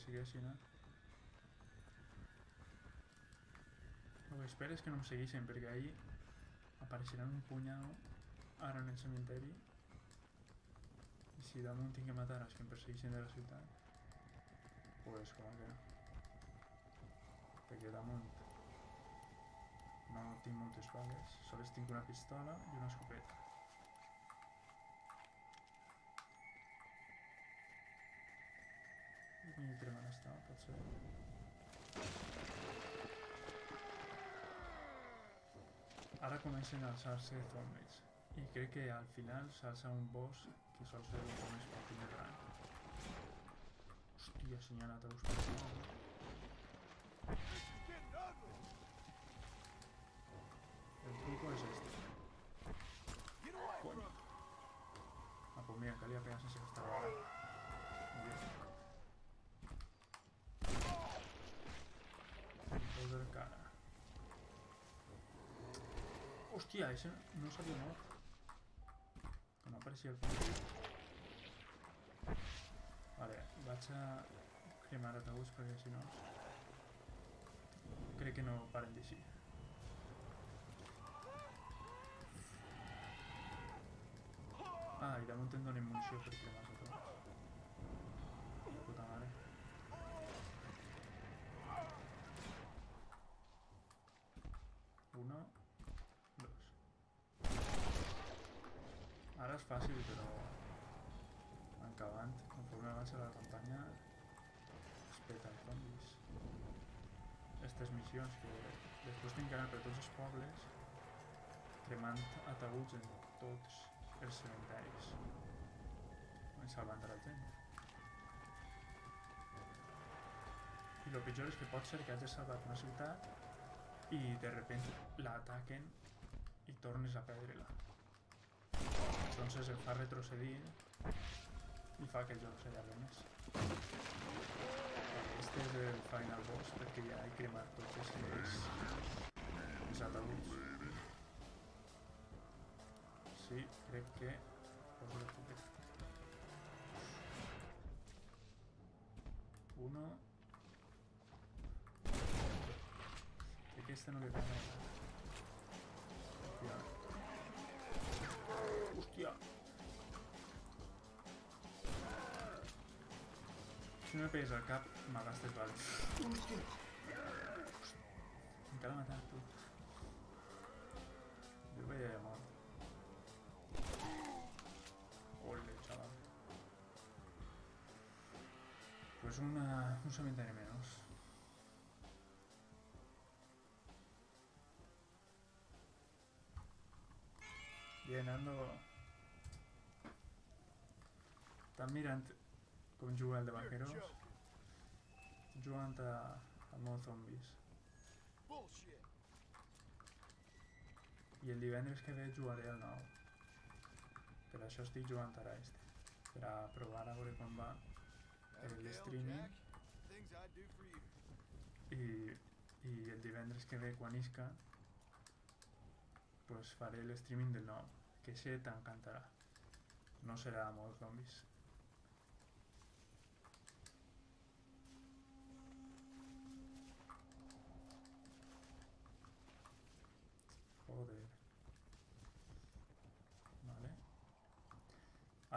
persiguessin, eh? El que espero és que no em seguissin, perquè ahir apareixeran un punyau ara en el cementeri i si damunt tinc que matar els que em persegueixen de la ciutat pues com que no. Perquè damunt no tinc moltes bales sols tinc una pistola i una escopeta mi cremant està, pot ser Ara comencen a alçar-se zombies i crec que al final s'alça un boss que sol ser un poc més fort i més gran. Hòstia, si n'hi ha anat a buscar el truco és este. Coño. Ah, pues mira, calia pegar sense gastar bala. Muy bien. Joder, cara. Hòstia, ese no mort. Que no apareixia el punt. Vale, vaig a cremar ataúds perquè si no... Crec que no paren d'així. Ah, i damunt em donen munició per fàcil, però acabant, conforme avança la campanya, es peta els zombis. Aquestes missions que després tinc que anar per tots els pobles cremant ataguts en tots els cementaris i salvant la gent. I el pitjor és que pot ser que hagis salvat una ciutat i de repente l'ataquen i tornes a perdre-la. Entonces el fa retrocedir i fa que el joc s'allargui més. Este és el final boss perquè ja he cremat tots els, els ataluds. Sí, crec que. Uno. Crec que este no le pega. Hòstia. Si no me pegues al cap, me gastes. Hòstia. Encara l'ha matat, tu. Jo veia ja mort. Ole, chaval. Pues una, un cementerio menos. Bien, ando... Estan mirant com juga el de Vaqueros. Jugant a, a molt. Bullshit. I el divendres que ve jugaré al nou. Per això estic jugant ara este. Per a provar a veure com va el streaming. I, i el divendres que ve quan isca pues faré el streaming del nou que sé t'encantarà no serà molt zombis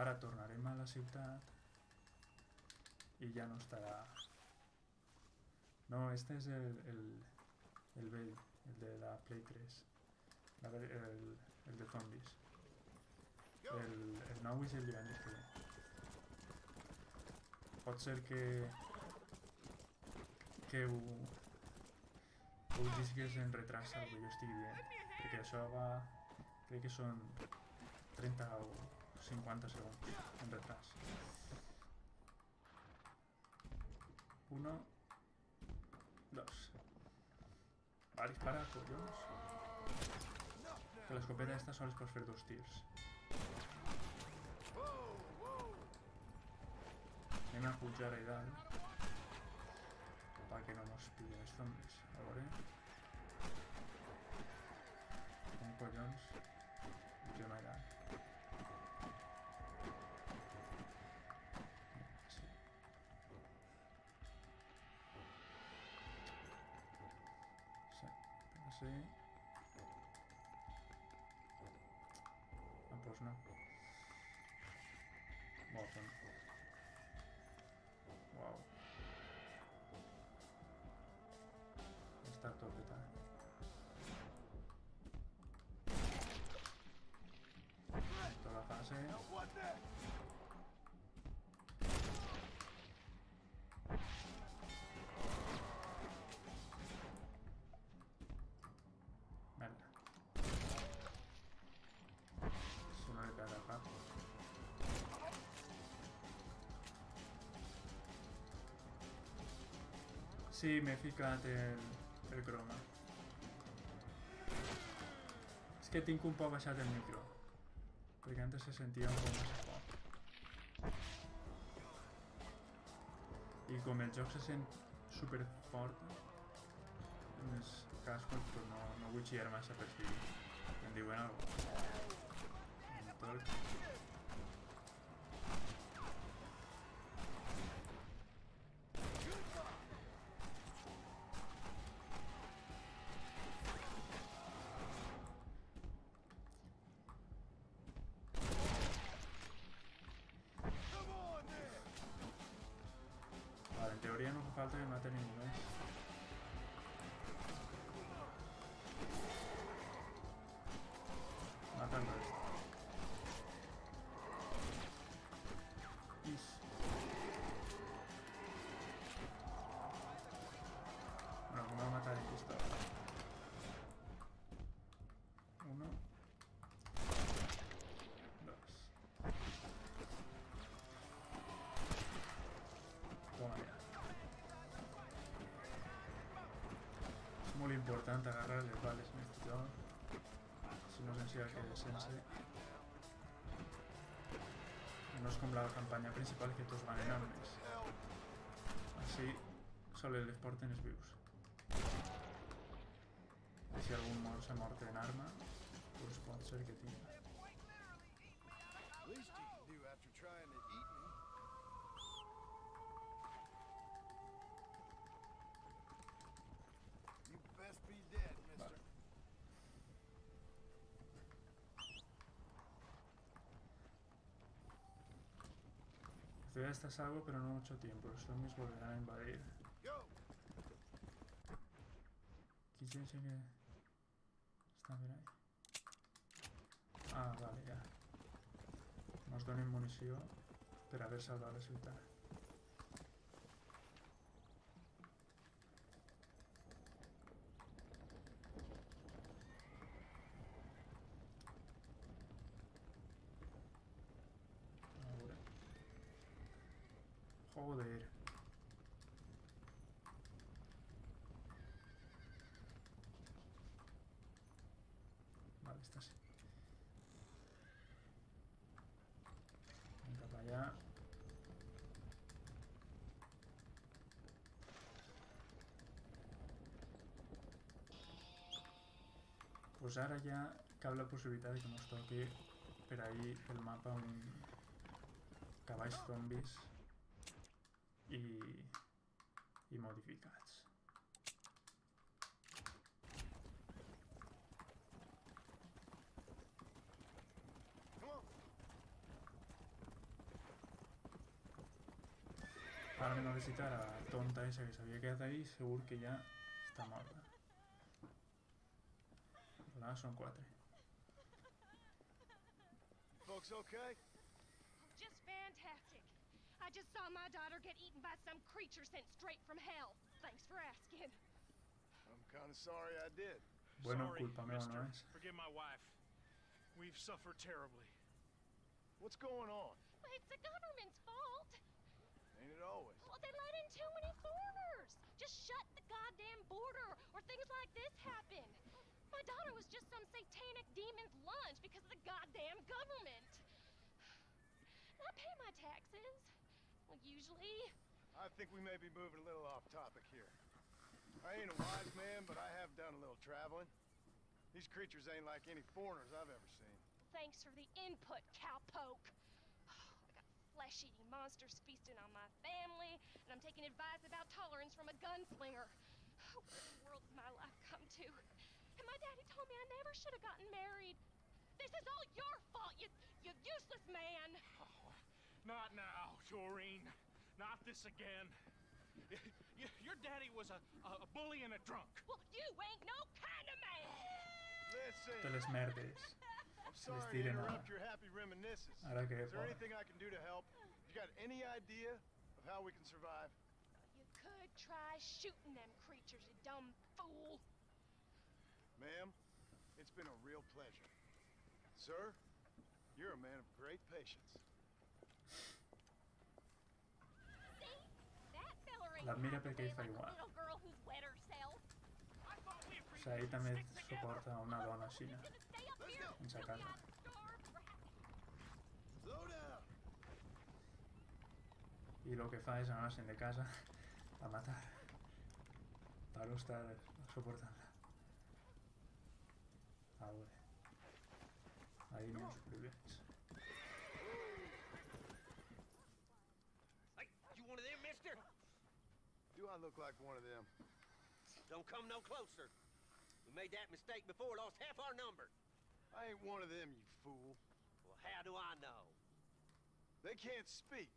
ara tornarem a la ciutat i ja no estarà no, este es el, el, el el de la Play 3. La ver- el, el de zombies. El, el nou és el ve. Pot ser que... que ho... ho llisgues en retras el que jo estigui dient. Perquè això va... crec que són 30 o 50 segons en retras. Uno, dos. Va, dispara, collons. Que l'escopeta esta sols pots fer dos tirs. Whoa, whoa. Anem a pujar a dalt. perquè no mos pillen els zombies. A veure... Com collons... No. Sí. Sí. Sí, me ficat el, el croma. És que tinc un poc baixat el micro. Perquè antes se sentia un poc més fort. I com el joc se sent super fort, en els cascos pues no, no vull xillar massa per si em diuen. Teoria no fa falta que mate ningú muy importante agarrar en este juego. Si no sencilla que sense. No es como la campaña principal que todos van en armes. Así solo les porten els vius. I si algun mor s'ha mort en arma, pues pot ser que tinga. Está a salvo, pero no mucho tiempo. Los zombies volverán a invadir. Que... Està per ahí. Ah, vale, ja. Nos donen munició per haver salvat la ciutat. A veure. Joder. Vale, esta sí. Venga, para allá. Pues ara ja cap la possibilitat de que mos toqui per ahí el mapa un cavalls zombis i, i modificats. Come on! Para no visitar a tonta esa que se había quedado ahí, seguro que ya está muerta. Nada, son cuatro. Folks okay? Just fantastic. I just saw my daughter get eaten by some creature sent straight from hell. Thanks for asking. I'm kind of sorry I did. Bueno, Sorry, culpa mía no es. Forgive my wife. We've suffered terribly. What's going on? It's the government's fault. Ain't it always? Well, they let in too many foreigners. Just shut the goddamn border, or things like this happen. My daughter was just some satanic demon's lunch because of the goddamn government. I pay my taxes. Well, usually. I think we may be moving a little off topic here. I ain't a wise man, but I have done a little traveling. These creatures ain't like any foreigners I've ever seen. Thanks for the input, cowpoke. I got flesh-eating monsters feasting on my family, and I'm taking advice about tolerance from a gunslinger. What in the my life come to? My daddy told me I never should have gotten married. This is all your fault, you, you useless man. Oh, not now, Doreen. Not this again. Y- y- Your daddy was a, a a bully and a drunk. Well, you ain't no kind of man. Listen, Te les merdes. I'm sorry to interrupt your happy reminiscences. Ahora que Is there anything I can do to help? You got any idea of how we can survive? You could try shooting them creatures, you dumb fool. Ma'am, it's been a real pleasure. Sir, you're a man of great patience. La mira half the perché way fa like a uguale. little girl who's wet herself. I thought we O sea, ahí together. suporta una dona en down. Y lo que fa es anar-se'n de casa a matar. Para estar soportant-la. Ah, bé. Ahí no supervivents. Hey, you one of them, mister? Do I look like one of them? Don't come no closer. We made that mistake before, lost half our number. I ain't one of them, you fool. Well, how do I know? They can't speak.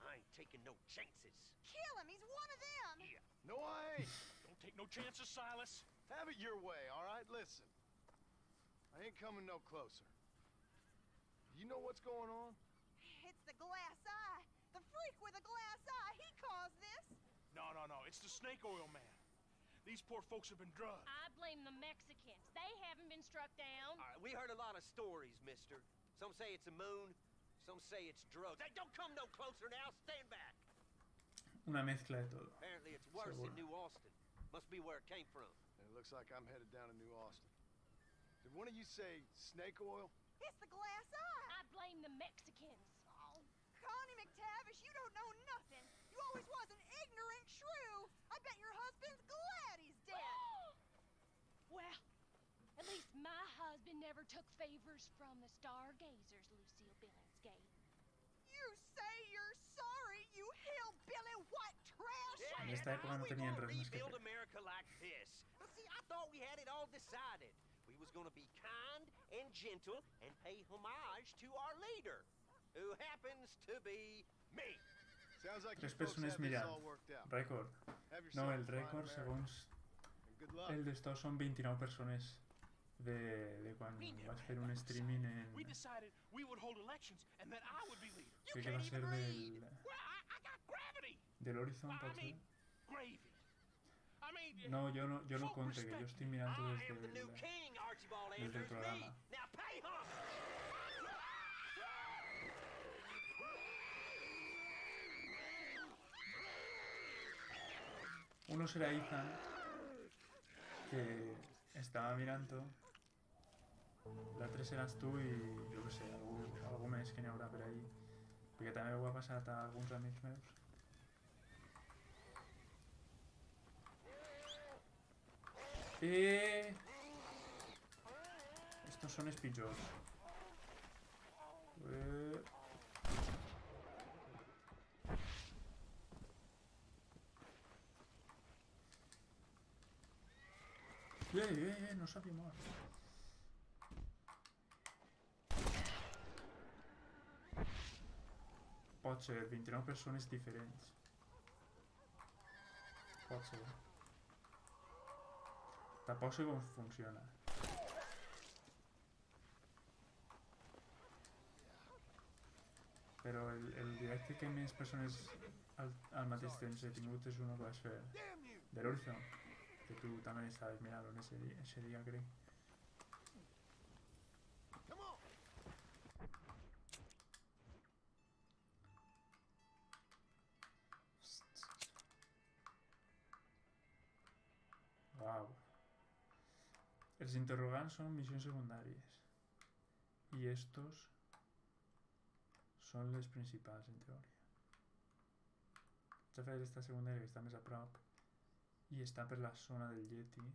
I ain't taking no chances. Kill him! He's one of them! Yeah. No, I ain't. Don't take no chances, Silas. Have it your way, all right? Listen. I ain't coming no closer. You know what's going on? It's the glass eye. The freak with the glass eye. He caused this. No, no, no. It's the snake oil man. These poor folks have been drugged. I blame the Mexicans. They haven't been struck down. All right, we heard a lot of stories, mister. Some say it's a moon, some say it's drugs. Hey, don't come no closer now. Stand back. Una mezcla de todo. Apparently, it's worse Seguro. in New Austin. Must be where it came from. And it looks like I'm headed down to New Austin. Did one of you say snake oil? It's the glass eye. I blame the Mexicans. Oh, Connie McTavish, you don't know nothing. You always was an ignorant shrew. I bet your husband's glad he's dead. well, at least my husband never took favors from the stargazers, Lucille Billingsgate. You say you're sorry, you hillbilly white trash. En esta época no we tenían won't res más que rebuild. America like this. But see, I thought we had it all decided. We was gonna be kind and gentle and pay homage to our leader, who happens to be me. Sounds like Tres you folks persones mirant. all worked out. Rècord. No, el rècord, marriage, segons and good el d'esto, són 29 persones de, de quan We never vaig fer un streaming en... We decided we would hold elections and that I would be leader. You que va can't ser even read. del, Well, I, I got gravity. de l'Horizon, I mean, gravy. No, jo no, jo no compte, que del... king, Archibald desde el. Me. programa. Uno será Ethan, que estava mirant-ho. L'altre seràs tu i, jo què sé, algú, algú més que n'hi haurà per ahí. Perquè també ho ha passat a alguns amics meus. Eh! Estos són els pitjors. Eh... Eh, eh, eh, no s'havia mort. Pot ser, 29 persones diferents. Pot ser. Tampoc sé com funciona. Però el, el directe que més persones al, al mateix temps he tingut uno que vaig fer de que tu també estaves mirant en ese, ese dia, crec. Els interrogants són missions secundàries. I estos són les principals, en teoria. Vaig a fer esta secundària que està més a prop i està per la zona del Yeti.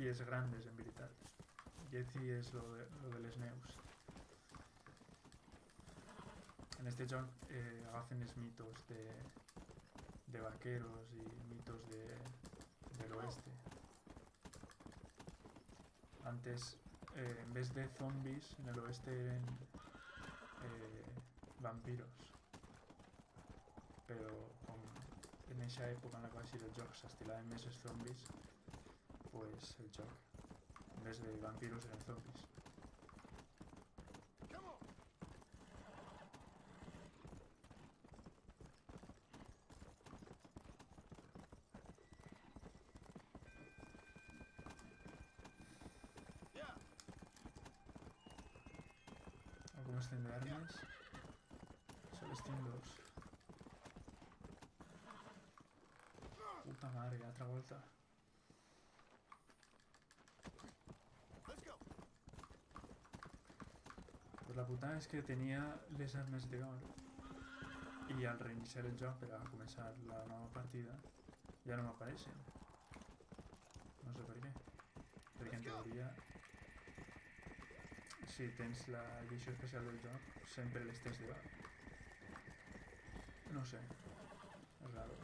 Pies grandes, en veritat. Yeti és lo de, lo de les neus. En este joc eh, agafen els mitos de, de vaqueros y mitos de, del oeste. Antes, eh, en vez de zombies, en el oeste eran eh, vampiros. Però com en eixa època en la qual si el joc s'estilava més els zombis, pues el joc, en vez de vampiros, eren zombies. Come on. Yeah. Algunos tienen de armas. Solo tinc dos. Let's go. Pues la putada és que tenia les armes de gol i al reiniciar el joc per a començar la nova partida ja no m'apareixen. No sé per què. Perquè en teoria si tens la edició especial del joc sempre les tens de gol. No sé. És raro.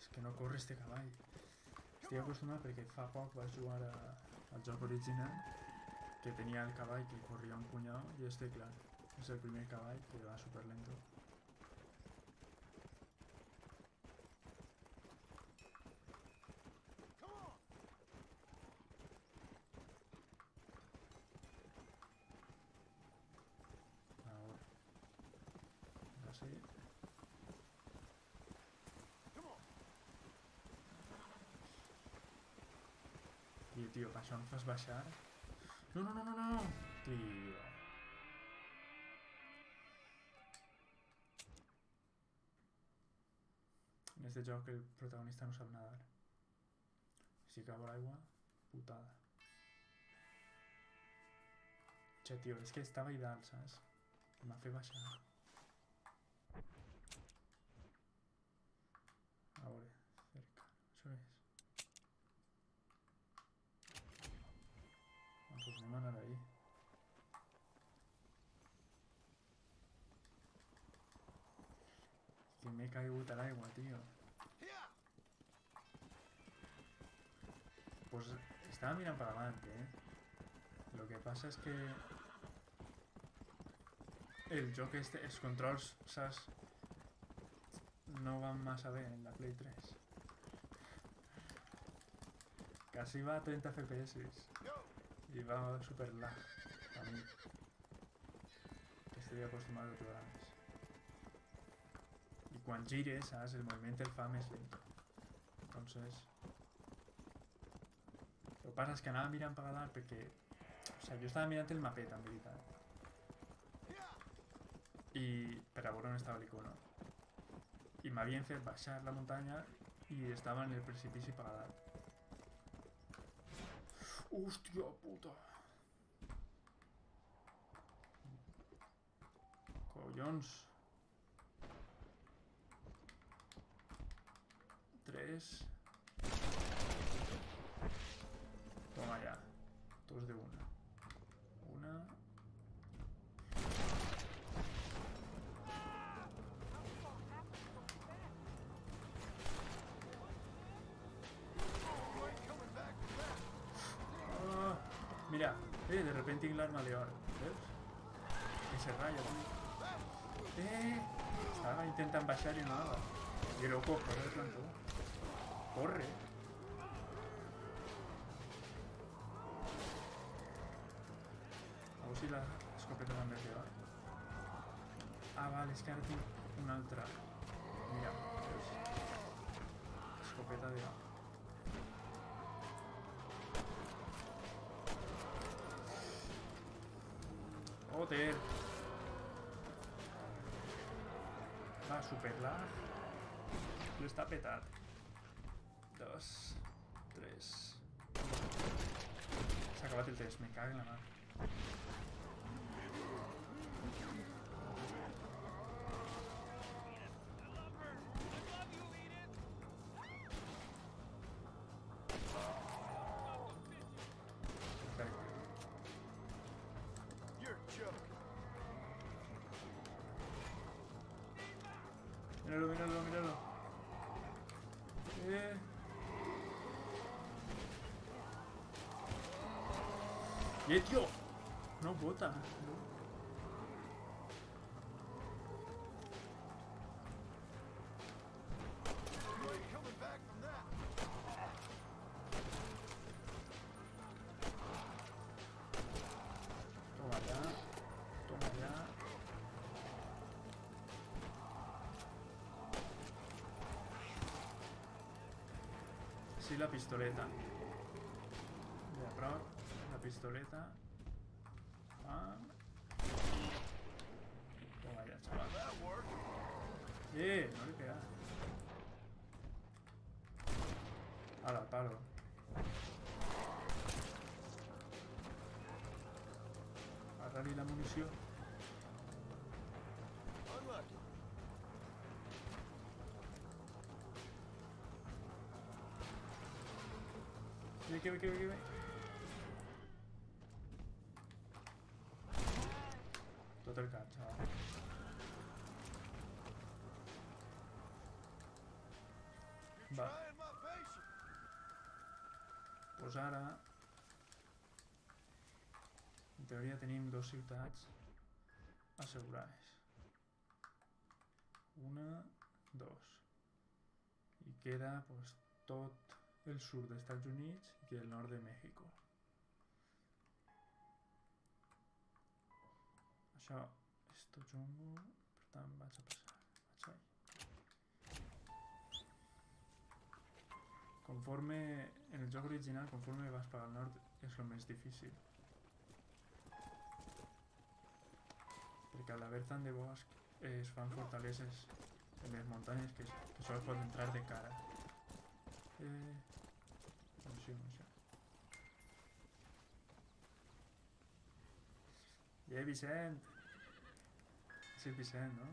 És que no corre este cavall. Estic acostumat perquè fa poc vaig jugar a, al joc original que tenia el cavall que corria un punyau i este, clar, és el primer cavall que va super lento. Ahora. Ahora sí. Come on. I, tio, això em fas? No, no, no, no, no! Tio. En este joc el protagonista no sap nadar. Si cau a l'aigua, putada. Che, tio, és que estava ideal, saps? M'ha fet baixar. A veure, cerca. Això és. A. Que m'he caigut a l'aigua, tio. Yeah. Pues estaba mirando para adelante, ¿eh? Lo que pasa es que el joc este, els controls, saps? No van massa bé en la Play 3. Casi va a 30 FPS. Y va super lag. Que estoy acostumbrado a programes. Y quan gires, saps? El moviment el fa més lento. Entonces... El que passa és que anava mirant per a dalt perquè... O sigui, jo estava mirant el mapet, en veritat. Yeah. I per a veure on estava l'icono. I m'havien fet baixar la muntanya i estava en el precipici per a dalt. Hòstia puta! Collons! Tres... Toma ya. Dos de. Una. You ain't coming back from that. Ah, mira, eh, de repente tinc l'arma de oro. Veus? Que se raya, tio. Eh, estava intentant baixar i no anava. I loco, corre el plantó. Corre. A veure si la escopeta també es lleva. Ah, vale, és que ara tinc una altra. Mira, veus? Escopeta de... Joder. Va, super lag. Lo està petat. Dos, tres... S'ha acabat el temps, me cago en la mà. No bota. Toma ya. Toma ya. Sí, la pistoleta. Pistoleta. Ah. Chaval. ¡Eh! No le pega. A la palo. Agarrar la munición. Doncs ara... En teoria tenim dos ciutats assegurades. Una, dos. I queda pues, tot el sud dels Estats Units i el nord de Mèxic. Això és tot vaig a passar. Vaig ahí. Conforme, en el joc original, conforme vas per al nord és el més difícil. Perquè al haver tant de bosc es fan fortaleses en les muntanyes que, que sols pot entrar de cara. Eh, munició, munició. Eh, Vicent! Sí, Vicent, no?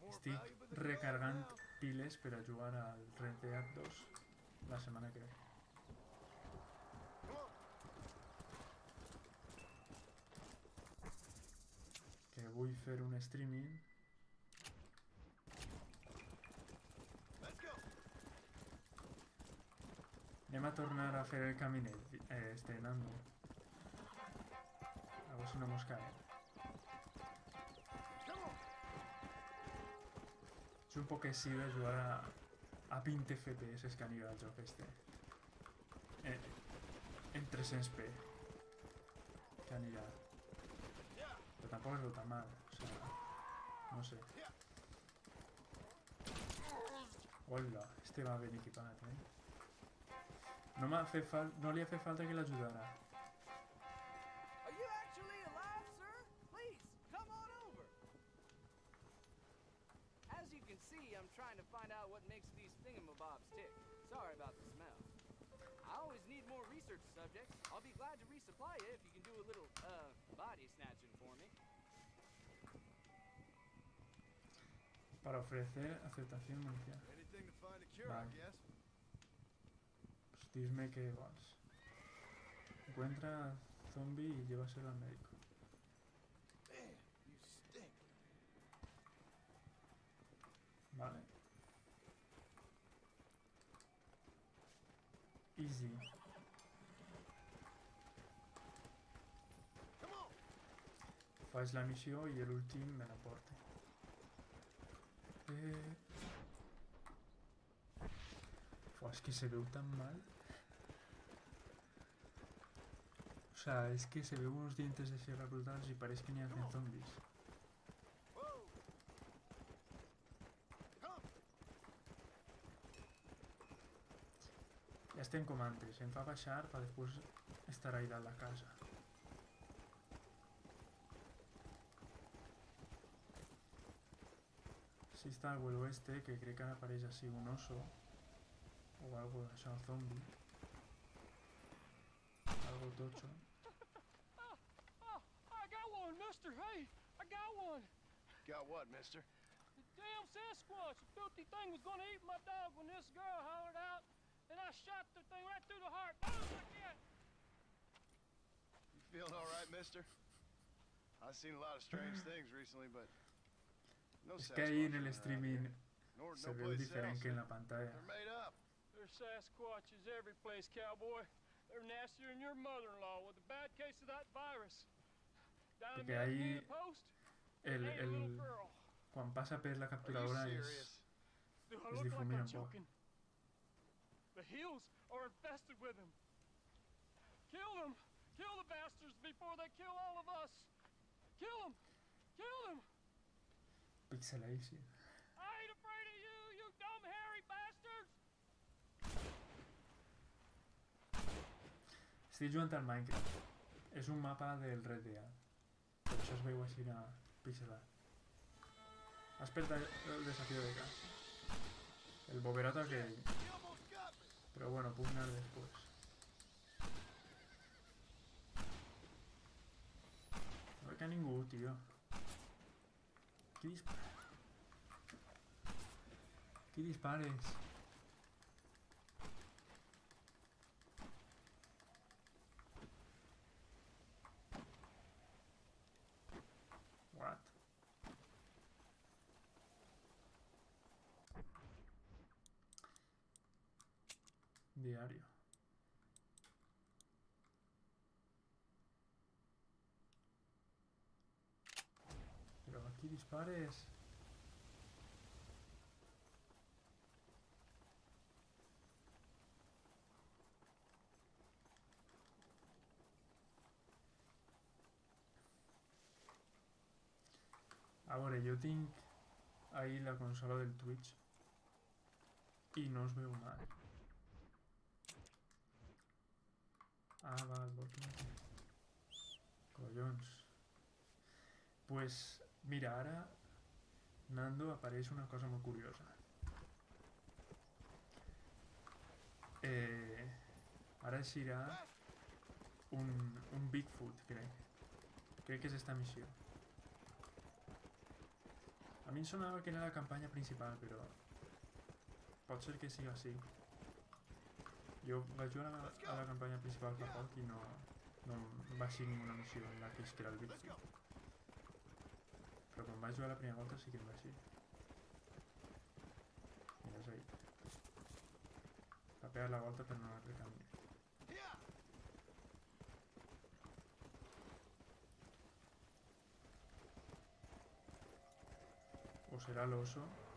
More than recargant piles per a jugar al Red Dead 2 la setmana que ve. Que vull fer un streaming. Anem a tornar a fer el caminet eh. A ver si no mos cae. Poc així de jugar a, a 20 FPS que anirà el joc este. Eh, en 300p. Que anirà. Yeah. Però tampoc es veu tan mal. O sea, no sé. Hola, este va ben equipat, eh? No, m'ha fet fal no li ha fet falta que l'ajudara. Are trying to find out what makes these thingamabobs tick. Sorry about the smell. I always need more research subjects. I'll be glad to resupply you if you can do a little, uh, body snatching for me. Para ofrecer aceptación mundial. Anything to find a cure, Vale. Pues dime qué vas. Encuentra zombie y llévaselo al médico. Man, you stink. Vale. Easy. Faig la missió i l'últim me la porte. Eh... Fua, es que se veu tan mal. O sea, es que se ve unos dientes de sierra brutales y parece que ni hacen zombies. Whoa. Come. Ja estem com antes, em fa baixar per després estar ahí dalt la casa. Si està al oeste, que crec que ara apareix així un oso o algo d'això, zombi. Algo tocho. I got one, mister. Hey, I got one. Got what, mister? The damn Sasquatch, the filthy thing was gonna eat my dog when this girl hollered out, and I shot the thing right through the heart. Oh, like that. You feeling all right, mister? I've seen a lot of strange things recently, but no Es que ahí en el streaming se ve diferente en la pantalla. They're made up. There's Sasquatches every place, cowboy. They're nastier than your mother-in-law with a bad case of that virus. Down in Porque the ahí El, ain't a little el, girl. quan passa per la capturadora es un poc. The hills are infested with them. Kill them! Kill the bastards before they kill all of us! Kill them! Kill them! Pixelation. I ain't afraid of you, you dumb hairy bastards! Jugant al Minecraft. És un mapa del Red Dead. Per això es veu així a pixelat. Has el desafió de casa. El boberato aquell. Però bueno, puc anar després. No veig a ningú, tio. Qui dispara? Qui dispares? What? Diario. Pero aquí dispares. A veure, jo tinc ahí la consola del Twitch i no us veu mal. Ah, que no Collons. Pues, mira, ara Nando apareix una cosa molt curiosa. Eh, ara eixirà un, un Bigfoot, crec. Crec que és esta missió. A mi em sonava que era la campanya principal, però pot ser que sigui així. Jo vaig jugar a la, a la campanya principal fa poc i no, no va ser ninguna missió en la que crea el Bigfoot. Però quan vaig jugar la primera volta sí que em va així. Mira, és ahí. Va pegar la volta per no. Yeah. O será el oso.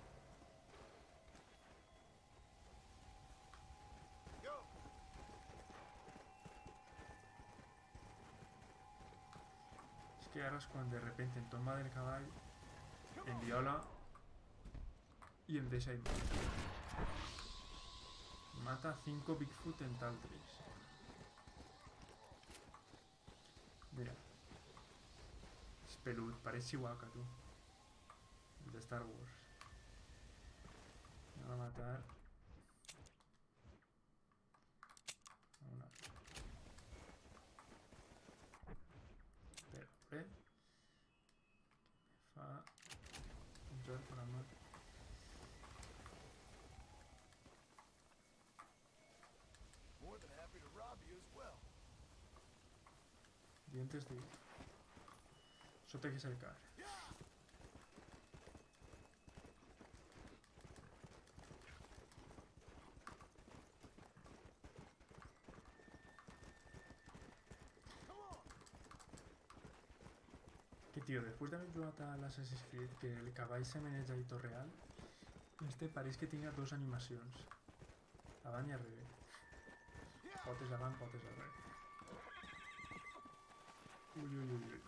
És que ara és quan de repente em tomba del cavall, em viola em deixa immòbil. Mata 5 Bigfoot en taltres. Mira. És pelut, pareix Chihuahua, tu. El de Star Wars. Me va a matar. a Una. Però, bé. Fa un joc per amor. More than happy to rob you as well. Dientes de... Sota que és el car. Que tío, después de haber jugado a l'Assassin's Creed, que el cavall se maneja i real, este pareix que tinga dos animacions. Avant i arrere. Potes avant, potes arrere. Ui, ui, ui, ui.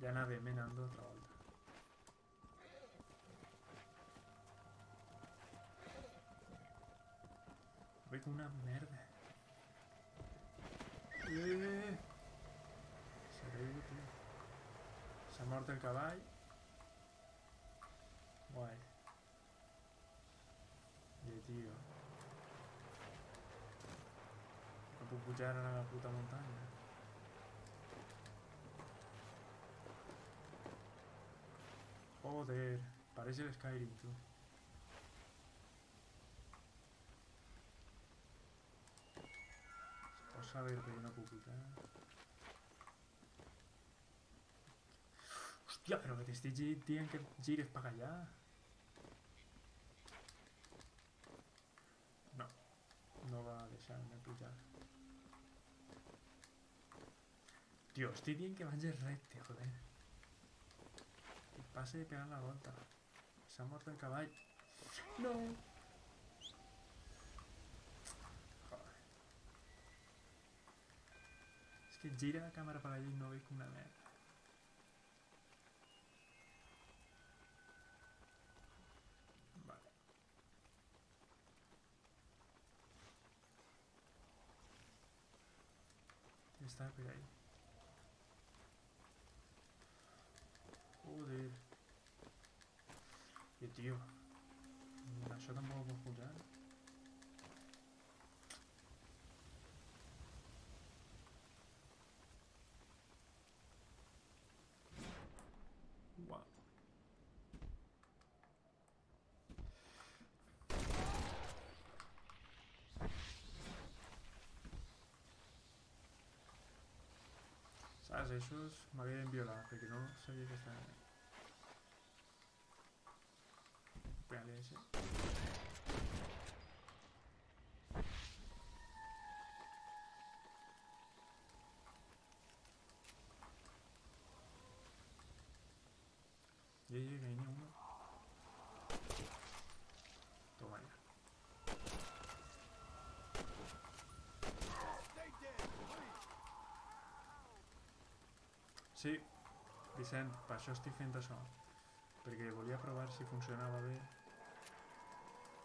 Ja anava menando altra volta. Veig una merda. Eh! Sereu, tio. S'ha mort el cavall. Guai. I, tio. No puc pujar a la puta muntanya. Joder, parece el Skyrim, tú. Saber que jo no puc pujar. Hòstia, però que t'estic gi- dient que gires per allà. No, no va deixar-me pujar. Tio, estic dient que vagis recte, joder. Que passe pegant la volta. S'ha mort el cavall. No! Joder. És que gira la càmera per allà i no veig una merda. Vale. Está por ahí. Joder. Que tío. Això tampoc ho puc pujar. Saps? Això m'havien violat perquè no sabia que estava... Pégale ese. Ya llega, ni uno. Toma ya. Stay dead, please. Sí, Vicent, per això estic fent això. Perquè volia provar si funcionava bé.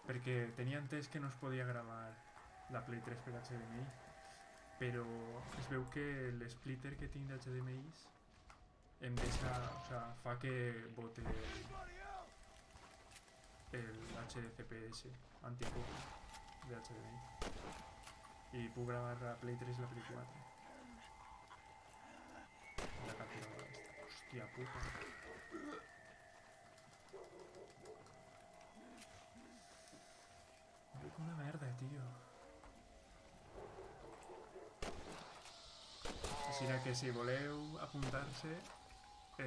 Perquè tenia entès que no es podia gravar la Play 3 per HDMI, però es veu que l'splitter que tinc d'HDMIs em deixa, o sea, fa que bote el, HDCPS anticopia de HDMI. I puc gravar la Play 3 i la Play 4. La capturadora esta. Hostia puta. Una merda, tio. Així que si voleu apuntar-se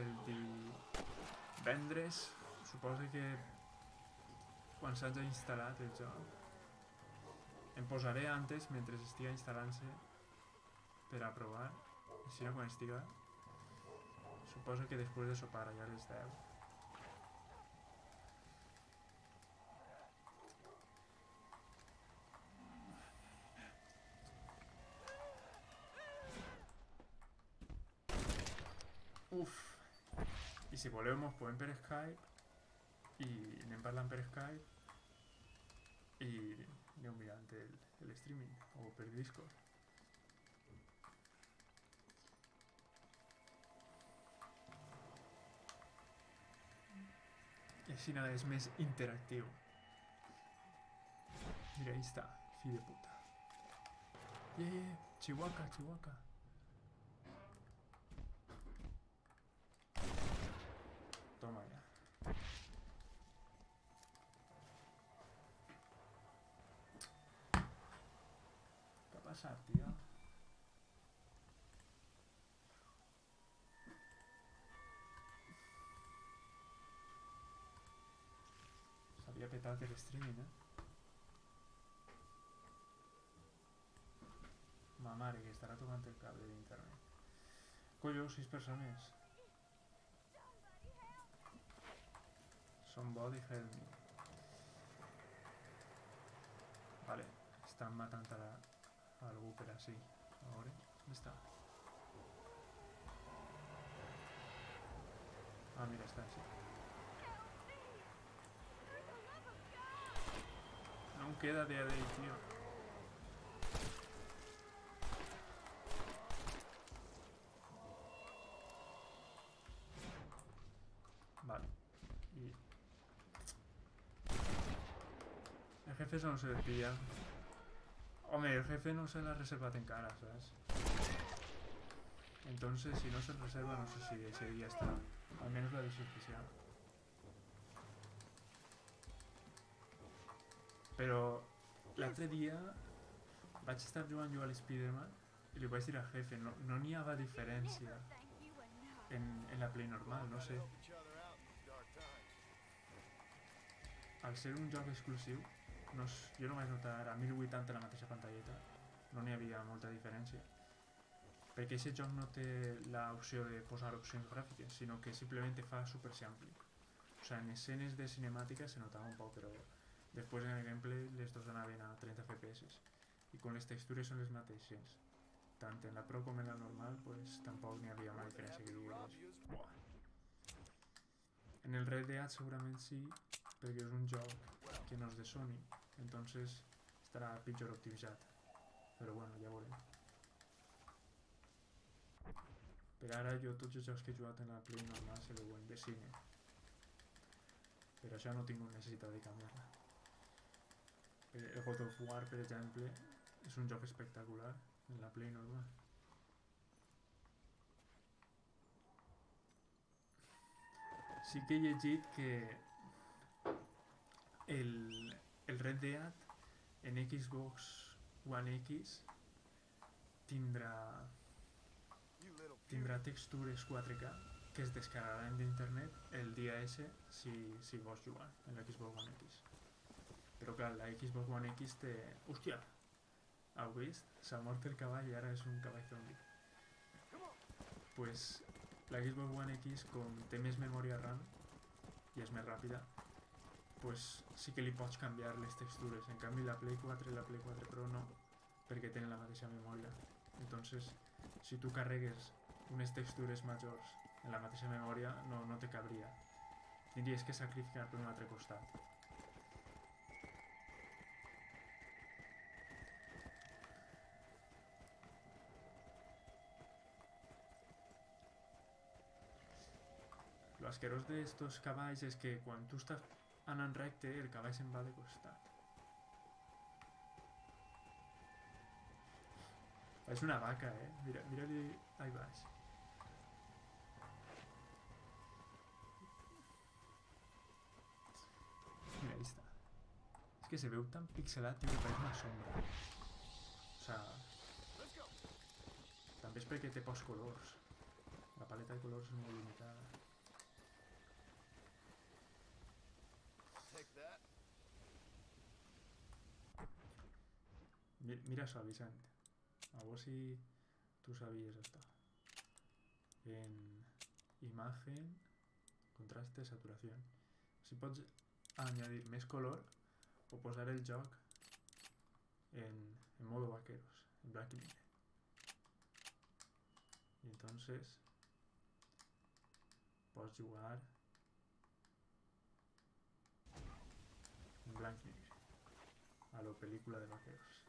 el divendres, suposo que quan s'hagi instal·lat el joc, em posaré antes mentre estigui instal·lant-se per a provar, així quan estiga Suposo que després de sopar allà les 10. Uf! I si voleu mos podem per Skype i anem parlant per Skype i aneu mirant el, el streaming o per Discord. I així nada, és més interactiu. Mira, ahí està, fill de puta. Yeah, yeah, Chihuahua, Chihuahua. Toma ya. ¿Qué ha pasado, tío? S'havia petat el streaming, eh? Ma mare, que estarà tocant el cable d'internet. Colló, sis persones. Somebody help me. Vale, estan matant a, la, a algú per així. A veure, on està? Ah, mira, està així. Em queda de ahí, tío. Vale. El jefe eso no se despilla. Hombre, el jefe no se la reserva en cara, ¿sabes? Entonces, si no se reserva, no sé si ese día está. Al menos la descripción. Però l'altre dia vaig estar jugant jo a l'Spiderman i li vaig dir al jefe, no n'hi no havia diferència en, en la Play normal, no sé. Al ser un joc exclusiu, no jo no vaig notar a 1080 la mateixa pantalleta, no n'hi havia molta diferència. Perquè aquest joc no té l'opció de posar opcions gràfiques, sinó que simplement fa super simple. O sea, en escenes de cinemàtica se notava un poc, però després en el gameplay les dos anaven a 30 FPS. I con les textures són les mateixes. Tant en la Pro com en la normal, pues tampoc n'hi havia una diferència que digués. En el Red Dead segurament sí, perquè és un joc que no és de Sony, entonces estarà pitjor optimitzat. Però bueno, ja veurem. Per ara jo tots els jocs que he jugat en la Play normal se veuen de cine. Per això no tinc necessitat de canviar-la. El God of War, per exemple, és un joc espectacular en la Play normal. Sí que he llegit que el, el Red Dead en Xbox One X tindrà, tindrà textures 4K que es descarregaran d'internet el dia S si, si vols jugar en la Xbox One X. Però clar, la Xbox One X té... Hòstia! Heu vist? S'ha mort el cavall i ara és un cavall zombi. Pues la Xbox One X, com té més memòria RAM i és més ràpida, pues sí que li pots canviar les textures. En canvi la Play 4 i la Play 4 Pro no, perquè tenen la mateixa memòria. Entonces, si tu carregues unes textures majors en la mateixa memòria, no, no te cabria. Tindries que sacrificar per un altre. Lo asqueroso de estos caballs és que quan tu estàs anant recte, el cavall se'n va de costat. És una vaca, eh? Mira, mira-li ahí baix. Mira, ahí está. Es que se veu tan pixelat, tio, que pareix una sombra. O sea, també és perquè té pocs colors. La paleta de colors és molt limitada. Take that. Mi- Mira Vicent. A ver si tú sabías esto. En imagen, contraste, saturación. Si pots añadir més color o posar el joc en, modo vaqueros, en blanc y negre. Y entonces pots jugar en blanc y negre. A lo película de vaqueros.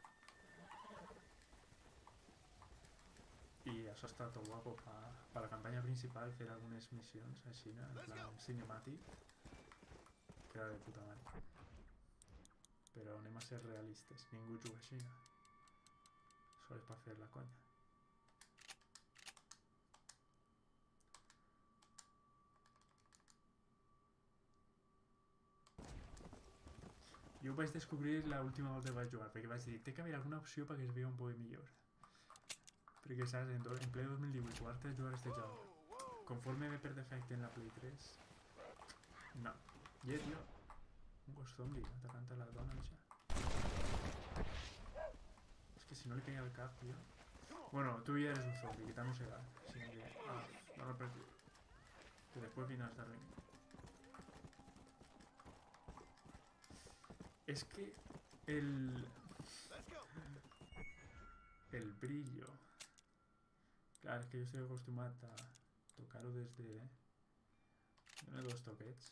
Y això està tot guapo pa, pa la campanya principal fer algunes missions així, en plan cinemàtic queda de puta mare però anem a ser realistes ningú juga així això és per fer la conya jo ho vaig descobrir l'última volta que vaig jugar perquè vaig dir, té que haver alguna opció perquè es vegi un poc millor perquè saps, en, en ple 2018 jugar-te a jugar a este joc conforme ve per defecte en la Play 3 no. Yeah, tio un gos zombi atacant a la dona eixa és que si no li pega al cap tio bueno, tu ja eres un zombi que mossegat sinó que ah, dona per tu que després vindràs darrere es que el el brillo. Clar, és que jo estic acostumat a tocar-ho des de... Dóna dos toquets.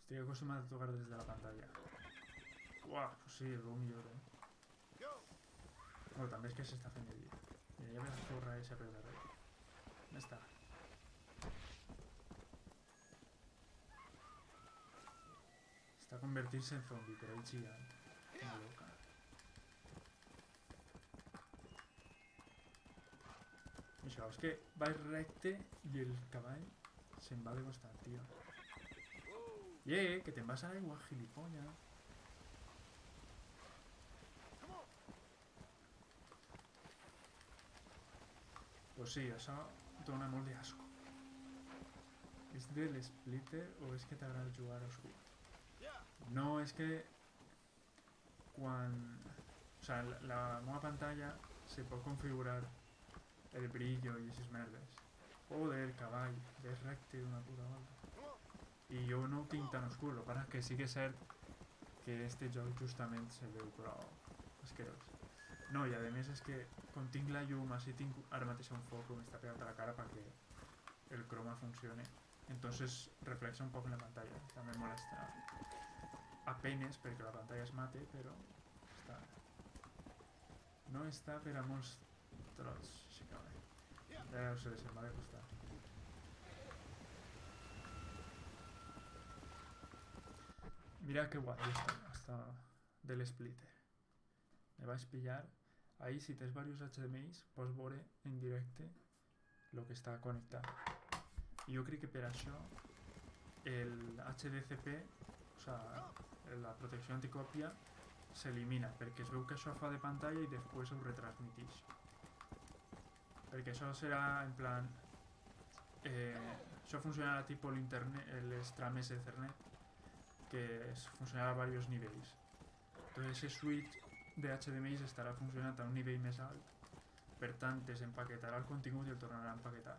Estic acostumat a tocar des de la pantalla. Uah, pues sí, el veu millor, eh? Bueno, també és que s'està fent de dia. Mira, ve la torre esa per darrere. On està? Està convertir-se en zombi, però ell gigant tan loca. Que vais recte y el caballo se embade de tío. Yeah, que te envasa al gilipollas. Pues sí, os ha dado un amor de asco. ¿Es del splitter o es que te habrá ayudado a oscuro? No, es que quan... O sea, la, meva pantalla se pot configurar el brillo i aquestes merdes. Joder, cavall, ves recte d'una puta volta. I jo no ho tinc tan que que sí que que este joc justament se veu però asquerós. No, i a més és que com tinc la llum així tinc un foc que m'està pegat a la cara perquè el croma funcione entonces reflexa un poc en la pantalla també molesta apenes perquè la pantalla es mate però està no està per a molts trots se'm va de costar. Mira que guai està, està de l'splitter me vaig pillar. Ahí si tens diversos HDMIs pots veure en directe el que està connectat. I jo crec que per això el HDCP o sea, la protecció anticòpia s'elimina perquè es veu que això fa de pantalla i després ho retransmitix. Perquè això serà en plan eh, això funcionarà tipus l'internet les trames Ethernet que funcionarà a diversos nivells. Entonces ese switch de HDMI estarà funcionant a un nivell més alt. Per tant desempaquetarà el contingut i el tornarà a empaquetar.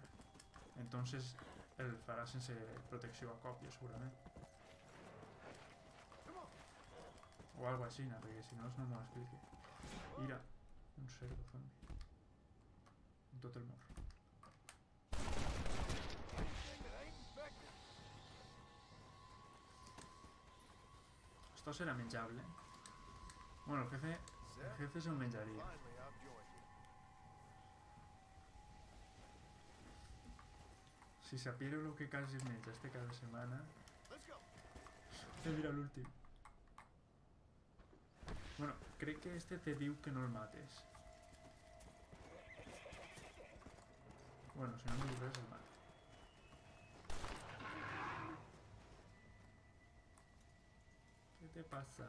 Entonces el farà sense protecció a còpia segurament o algo així, no, perquè si no no m'ho expliqui mira, un cerdo zombi en tot el mor esto serà menjable bueno, el jefe el jefe joined you. si sapiera lo que casi menja este cada go. Ja mira l'últim. Bueno, crec que este te diu que no el mates. Bueno, si no diu res, el mato. ¿Qué te pasa?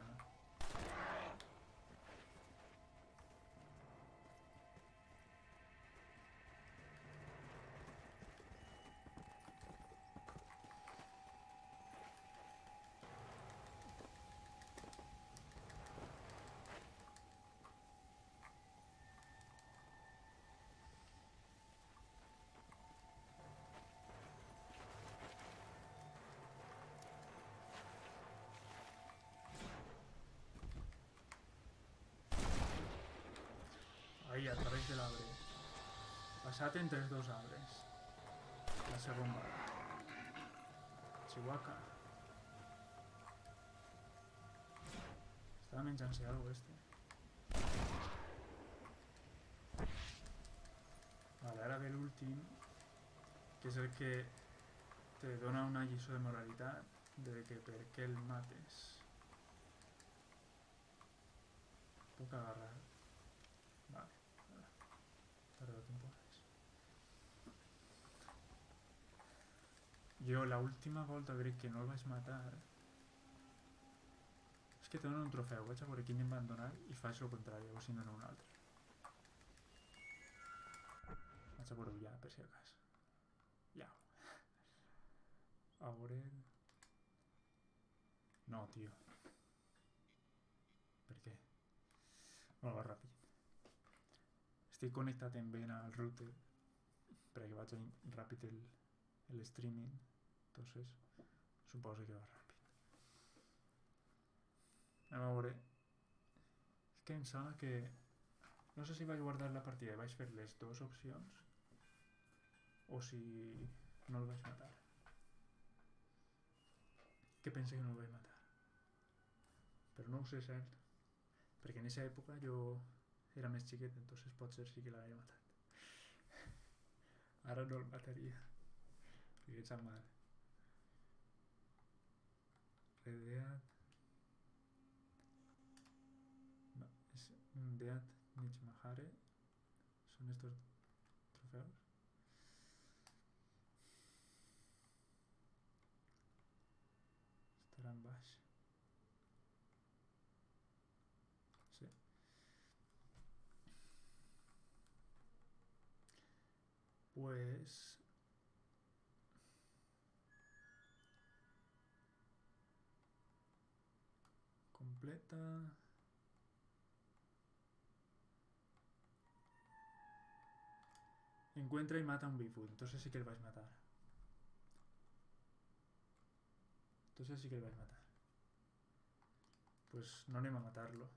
Passat entre dos arbres. La segona vara. Chihuahua. Estava menjant-se algo este. Vale, ara ve l'últim, que és el que te dona una lliçó de moralitat de que per què el mates. Puc agarrar. Vale, ara. Tarda temporades. Jo la última volta crec que no el vaig matar. És que te donen un trofeu, vaig a veure quin em van donar i faig el contrari, o si no, no un altre. Vaig a veure-ho ja, per si acas. Ja. A veure... No, tio. Per què? Bueno, va ràpid. Estic connectat en ben al router perquè vaig a ràpid el, el streaming entonces suposo que va ràpid a veure és que em sembla que no sé si vaig guardar la partida i vaig fer les dues opcions o si no el vaig matar. Que pense que no el vaig matar? Però no ho sé cert perquè en aquesta època jo era més xiquet entonces potser sí que l'havia matat ara no el mataria perquè ets mal Un Deat Nichmahare són estos trofeus estarà en baix sí. Pues... Encuentra y mata a un Bigfoot. Entonces sí que le vais a matar. Entonces sí que le vais a matar. Pues no anem a matar-lo.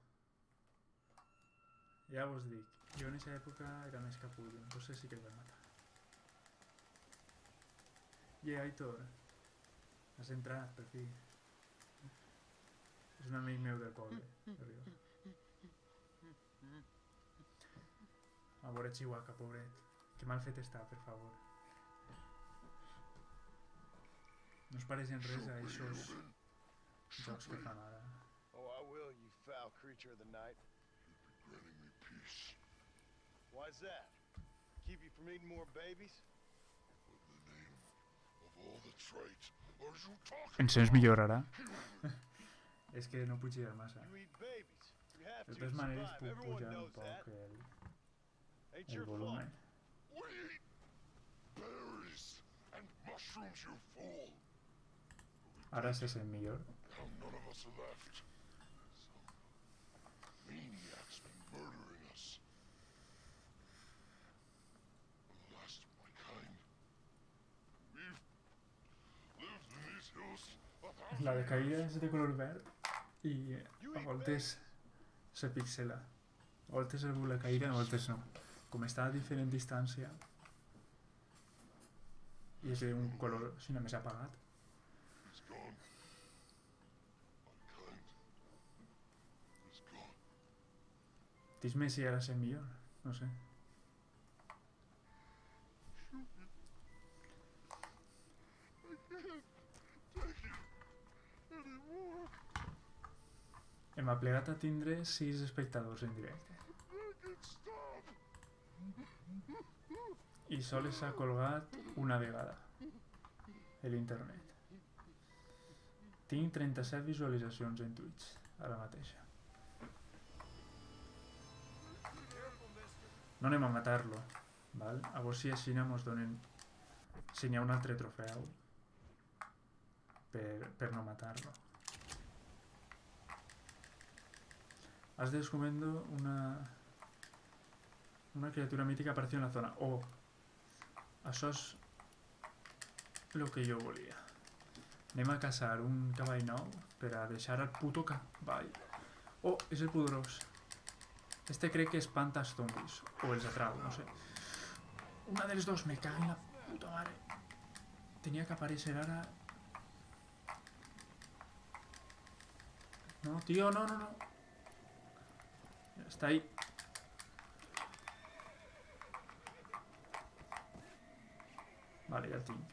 Ja vos dic, jo en aquesta època era més capullo, entonces sí que el vaig matar. Yeah, Aitor. Has entrat, per fi. És un amic meu del poble. Arriba. A veure Chihuahua, pobret. Que mal fet està, per favor. No es pareixen res a aquests jocs que fan ara. Oh, I will, you foul creature of the night. Granting me peace. Why's that? Keep you from eating more babies? What in the name of all that's right are you talking Encens millorarà. És que no puc girar massa. De to totes to maneres puc pujar un poc el, el volumen. Ara se sent millor. Now none of us are left. Some maniac's been murdering us. The last of my kind. We've lived in these hills a thousand La de caïda years. és de color verd i a voltes se pixela. A voltes es veu la caïda, a voltes no. Com està a diferent distància i és un color així més apagat. Dis-me si ara sent millor. No sé. Hem aplegat a tindre 6 espectadors en directe. I sols s'ha colgat una vegada a l'internet. Tinc 37 visualitzacions en Twitch, ara mateixa. No anem a matar-lo, val? A veure si així mos donen... Si n'hi ha un altre trofeu per, per no matar-lo. Has descubriendo una... Una criatura mítica apareció en la zona. Oh, això és el que jo volia. Anem a caçar un cavall nou per a deixar el puto cavall. Oh, és el poderós. Este crec que espanta els zombis. O els atrau, no sé. Una dels dos, me cago en la puta mare. Tenia que aparèixer ara... No, tio, no, no, no. Està ahí. Vale, ja el tinc.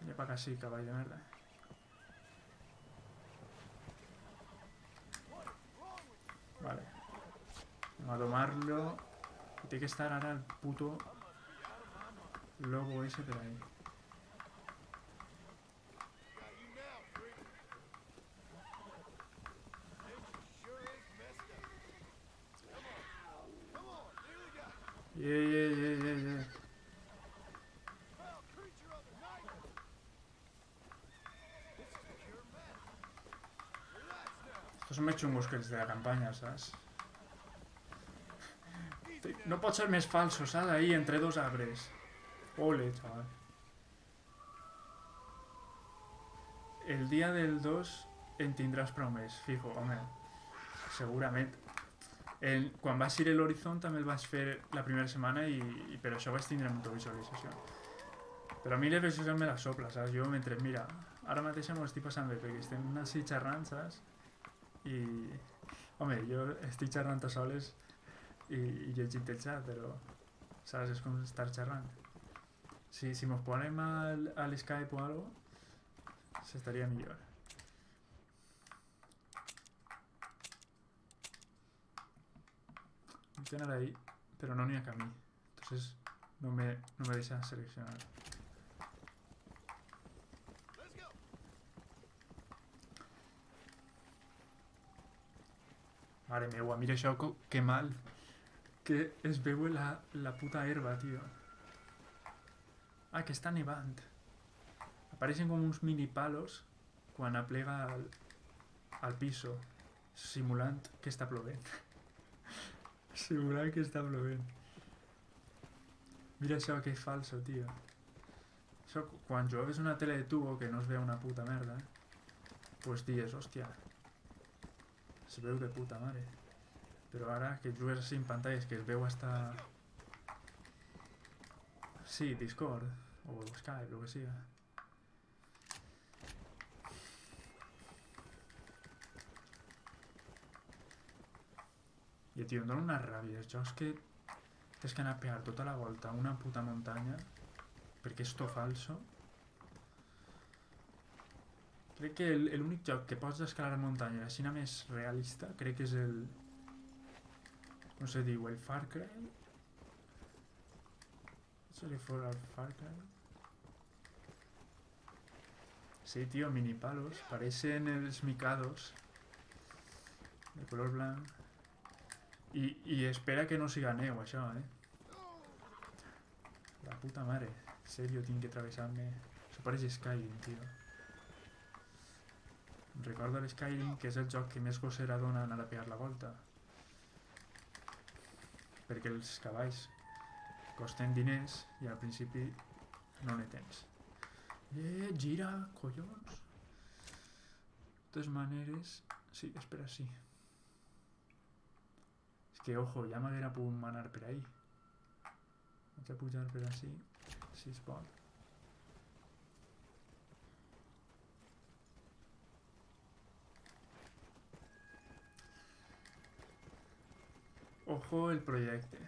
Vine pa acá, sí, cavall de merda. Vale. Vamos a tomarlo. Y tiene que estar ahora el puto logo ese por ahí. Got you now, freak. Nature sure is messed up. Come on. Come on. Nearly got you. Yeah, yeah, yeah, yeah, yeah. Estos son més que de la campanya, saps? No pot ser més falso, saps? Ahí, entre dos arbres. Ole, chaval. El dia del 2 en tindràs prou més, fijo, home. Segurament. El, quan va ser l'Horizon també el vaig fer la primera setmana i, i per això vaig tindre molta visualització. Però a mi les visualitzacions me les sopla, saps? Jo mentre, mira, ara mateix m'ho estic passant bé perquè estem així xerrant, saps? I, home, jo estic xerrant a soles i, i llegint el xat, però, saps? És com estar xerrant. Si, si mos ponem al, a l'Skype o algo, s'estaria millor. Anar ahí, pero no ni a camí. Entonces no me, no me deja seleccionar. Mare meua, mira co- que mal que es veu la, la puta herba, tio. Ah, que està nevant. Apareixen com uns mini palos quan aplega al, al piso, simulant que està plovent. Simulant que està plovent. Mira això, que falso, tio. Això, quan jugues una tele de tubo que no es veu una puta merda, pues dies, hòstia, es veu de puta mare. Però ara que jugues així en pantalles que es veu hasta... Sí, Discord, o Skype, o que siga. Em dona una ràbia. Els jocs que tens a pegar tota la volta a una puta muntanya perquè és to falso. Crec que el- l'únic joc que pots escalar muntanya així més realista crec que és el... No sé, diu, el Far Cry? Seria fora el Far Cry? Sí, tio, minipalos. Pareixen els micados. De color blanc. I, I espera que no siga neu, això, eh? La puta mare. En sèrio, tinc que travessar-me... Això pareix Skyrim, tio. Recordo l'Skyrim, que és el joc que més gossera dona anar a pegar la volta. Perquè els cavalls costen diners i al principi no ne tens. Eh, gira, collons. De totes maneres... Sí, espera, sí. Que, ojo, ja m'haguera pogut anar per ahí. Vaig a pujar per així, si es. Ojo el projecte.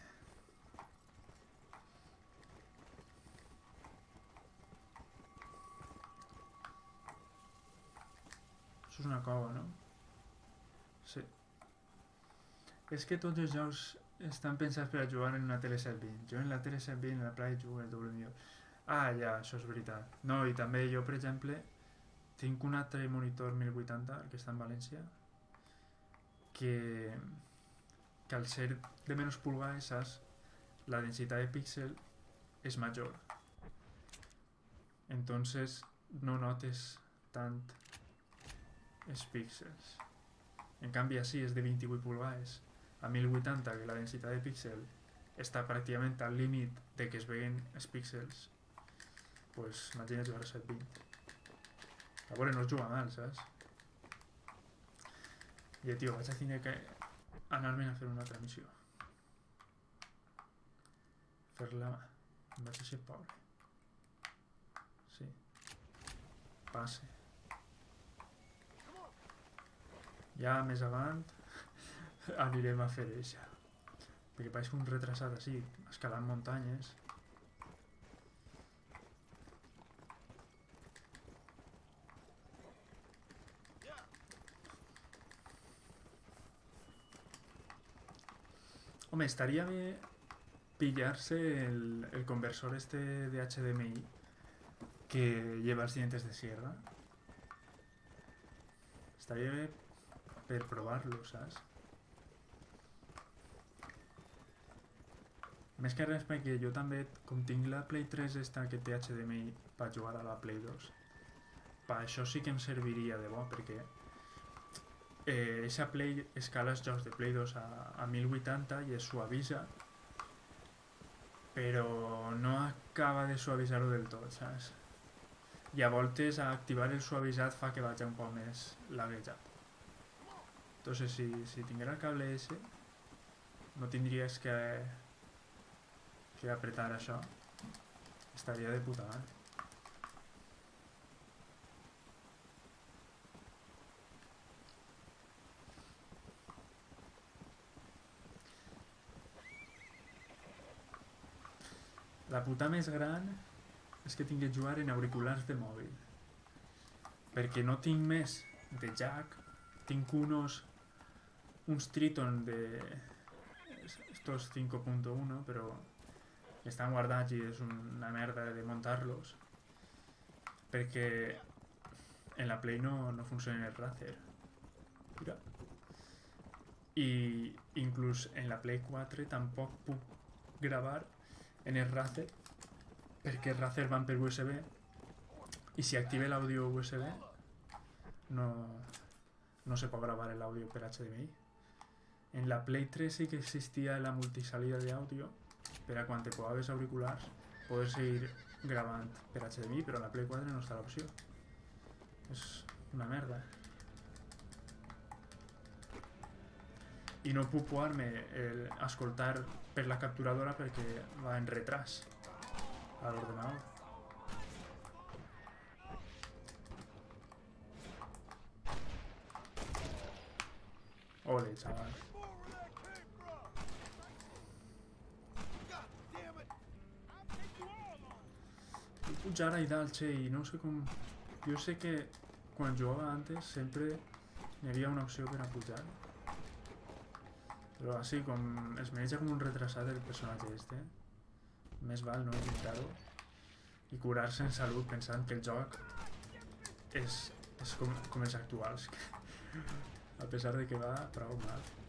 Això és una cova, no? És que tots els jocs estan pensats per a jugar en una tele 720. Jo en la tele 720, en la playa, jugo el doble millor. Ah, ja, això és veritat. No, i també jo, per exemple, tinc un altre monitor 1080, el que està en València, que, que al ser de menys pulgades, saps? La densitat de píxel és major. Entonces no notes tant els píxels. En canvi, així és de 28 pulgades a 1080, que la densitat de píxel està pràcticament al límit de que es veuen els píxels, pues imagina't jugar a 720. A veure, no es juga mal, saps? I, tio, vaig a tindre que anar-me'n a fer una altra missió. Fer-la... Em vaig a pobre. Sí. Passe. Ja més avant anirem a fer això. Perquè pareix un retrasat així, escalant muntanyes. Home, estaria bé pillarse el, conversor este de HDMI que lleva els dientes de sierra. Estaria bé per provar-lo, saps? Més que res perquè jo també, com tinc la Play 3 esta que té HDMI per jugar a la Play 2, per això sí que em serviria de bo, perquè eh, eixa Play escala els jocs de Play 2 a, a 1080 i es suavisa, però no acaba de suavitzar-ho del tot, saps? I a voltes a activar el suavitzat fa que vagi un poc més laguejat. Entonces, si, si tinguera el cable ese, no tindries que, que apretar això. Estaria de puta mare. La puta més gran és que tinc que jugar en auriculars de mòbil. Perquè no tinc més de jack, tinc unos uns Triton de estos 5.1 però estan guardats i és una merda de muntar-los perquè en la Play no, no funciona el Razer mira i inclús en la Play 4 tampoc puc gravar en el Razer perquè Razer van per USB i si active l'àudio USB no, no se pot gravar l'àudio per HDMI. En la Play 3 sí que existia la multisalida de audio per a quan te posaves auriculars poder seguir gravant per HDMI, però a la Play 4 no està l'opció. És una merda. I no puc poder-me escoltar per la capturadora perquè va en retras a l'ordenador. Ole, chaval. Vull pujar a dalt, che, i no sé com... Jo sé que quan jugava antes sempre hi havia una opció per a pujar. Però així, com es menja com un retrasat el personatge este, més val no intentar-ho i curar-se en salut pensant que el joc és, és com, com els actuals, a pesar de que va prou mal.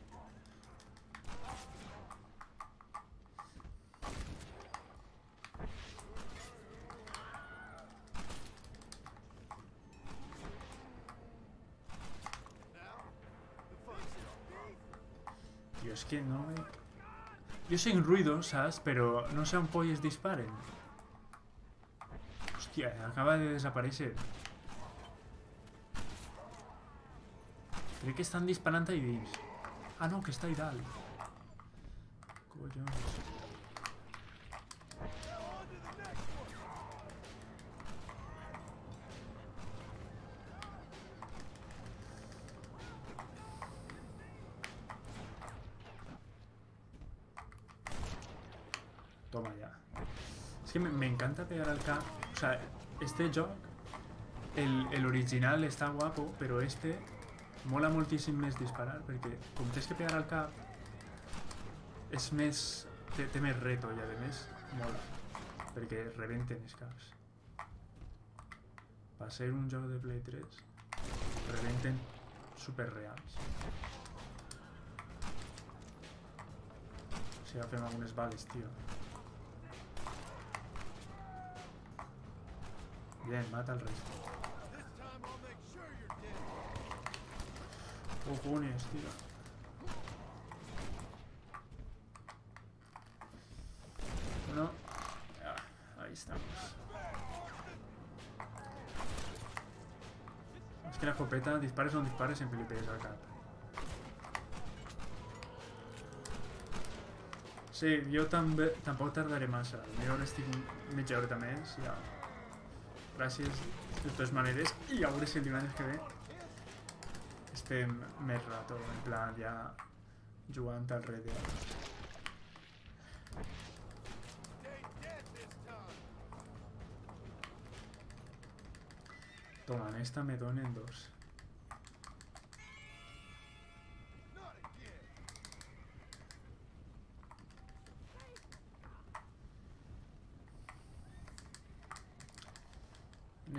Es que no. Yo sé en ruido, ¿sabes? Pero no sé on polles disparen. Hostia, acaba de desaparecer. Crec que estan disparant ahí dins. Ah, no, que està ahí este joc, el, el original està guapo, però este mola moltíssim més disparar, perquè com tens que pegar al cap és més... té, té més reto i a més mola, perquè rebenten els caps. Va ser un joc de Play 3, rebenten superreals. Si agafem algunes bales, tio. Bien, mata al resto. Cojones, tío. Bueno, ah, ahí estamos. Es que la escopeta, dispares o no dispares, siempre le pegues al. Sí, jo també, tampoc tardaré massa. Potser estic mitja horeta més, ja. Gràcies, de totes maneres, i a veure si el divendres que ve estem més rato, en plan ja jugant al Red Dead. Toma, en esta me donen dos.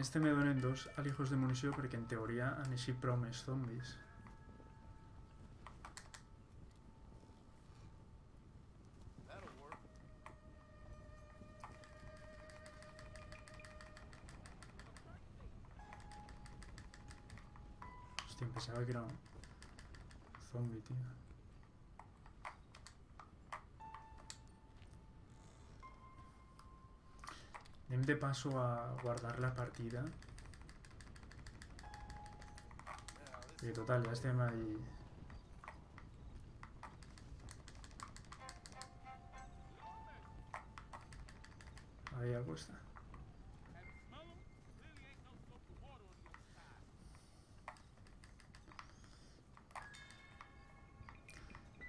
Este me donen dos alijos de munició perquè en teoria han eixit prou més zombis. Hòstia, em pensava que era un zombi, tio. Anem de paso a guardar la partida. I total, ja estem ahí. Ahí algo está.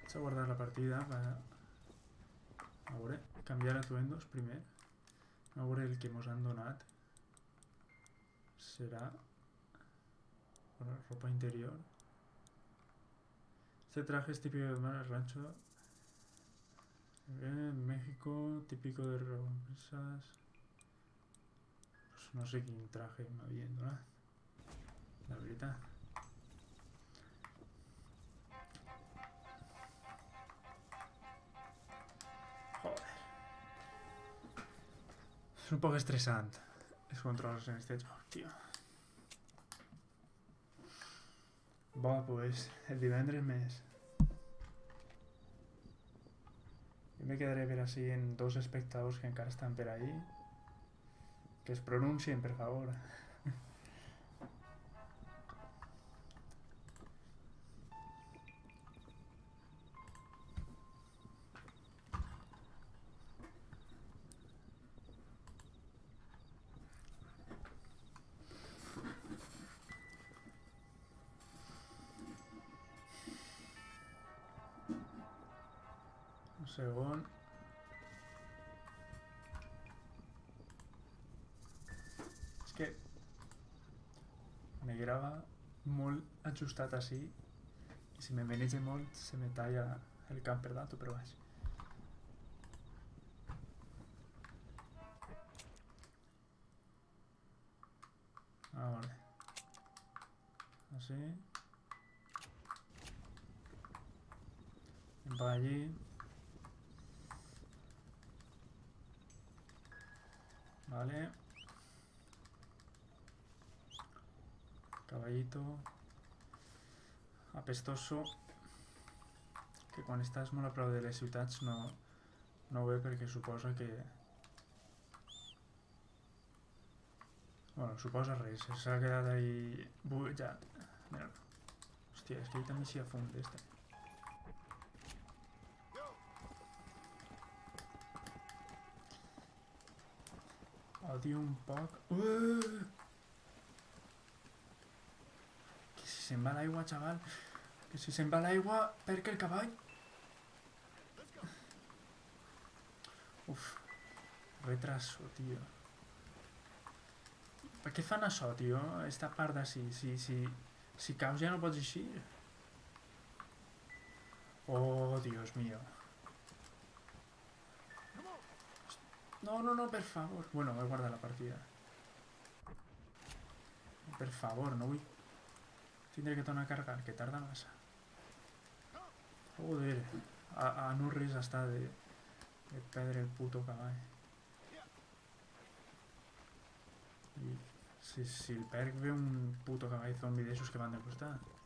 Vaig a guardar la partida per a veure, canviar atuendos primer. A veure el que mos han donat. Bueno, ropa interior. Este traje es típico de rancho. En México, típico de recompensas. Pues no sé quin traje m'havien donat. La veritat. És un poc estressant els controls en este joc, tio. Bo, pues, el divendres més. Jo me quedaré per així en dos espectadors que encara estan per ahí. Que es pronuncien, per favor. Ajustat així i si me menege molt se me talla el camp per dato, però vaig. Ah, vale. Así. Va allí. Vale. Caballito. Apestoso. Que quan estàs molt a prop de les ciutats no, no ho ve perquè suposa que... Bueno, suposa res, s'ha quedat ahí bullejat. Mira. Hòstia, és que ell també s'hi afund, este. Odio un poc... Uh! Que si se'n va l'aigua, xaval. Que si se'n va l'aigua, perquè el cavall... Uf. Retraso, tio. Per què fan això, tio? Esta part d'ací. Si, si, si caus ja no pots eixir. Oh, Dios mío. No, no, no, per favor. Bueno, he guardat la partida. Per favor, no vull tindre que tornar a cargar, que tarda massa. Joder, a, a no res està de, de perdre el puto cavall. I si, si el perc ve un puto cavall zombi d'aixos que van de costat.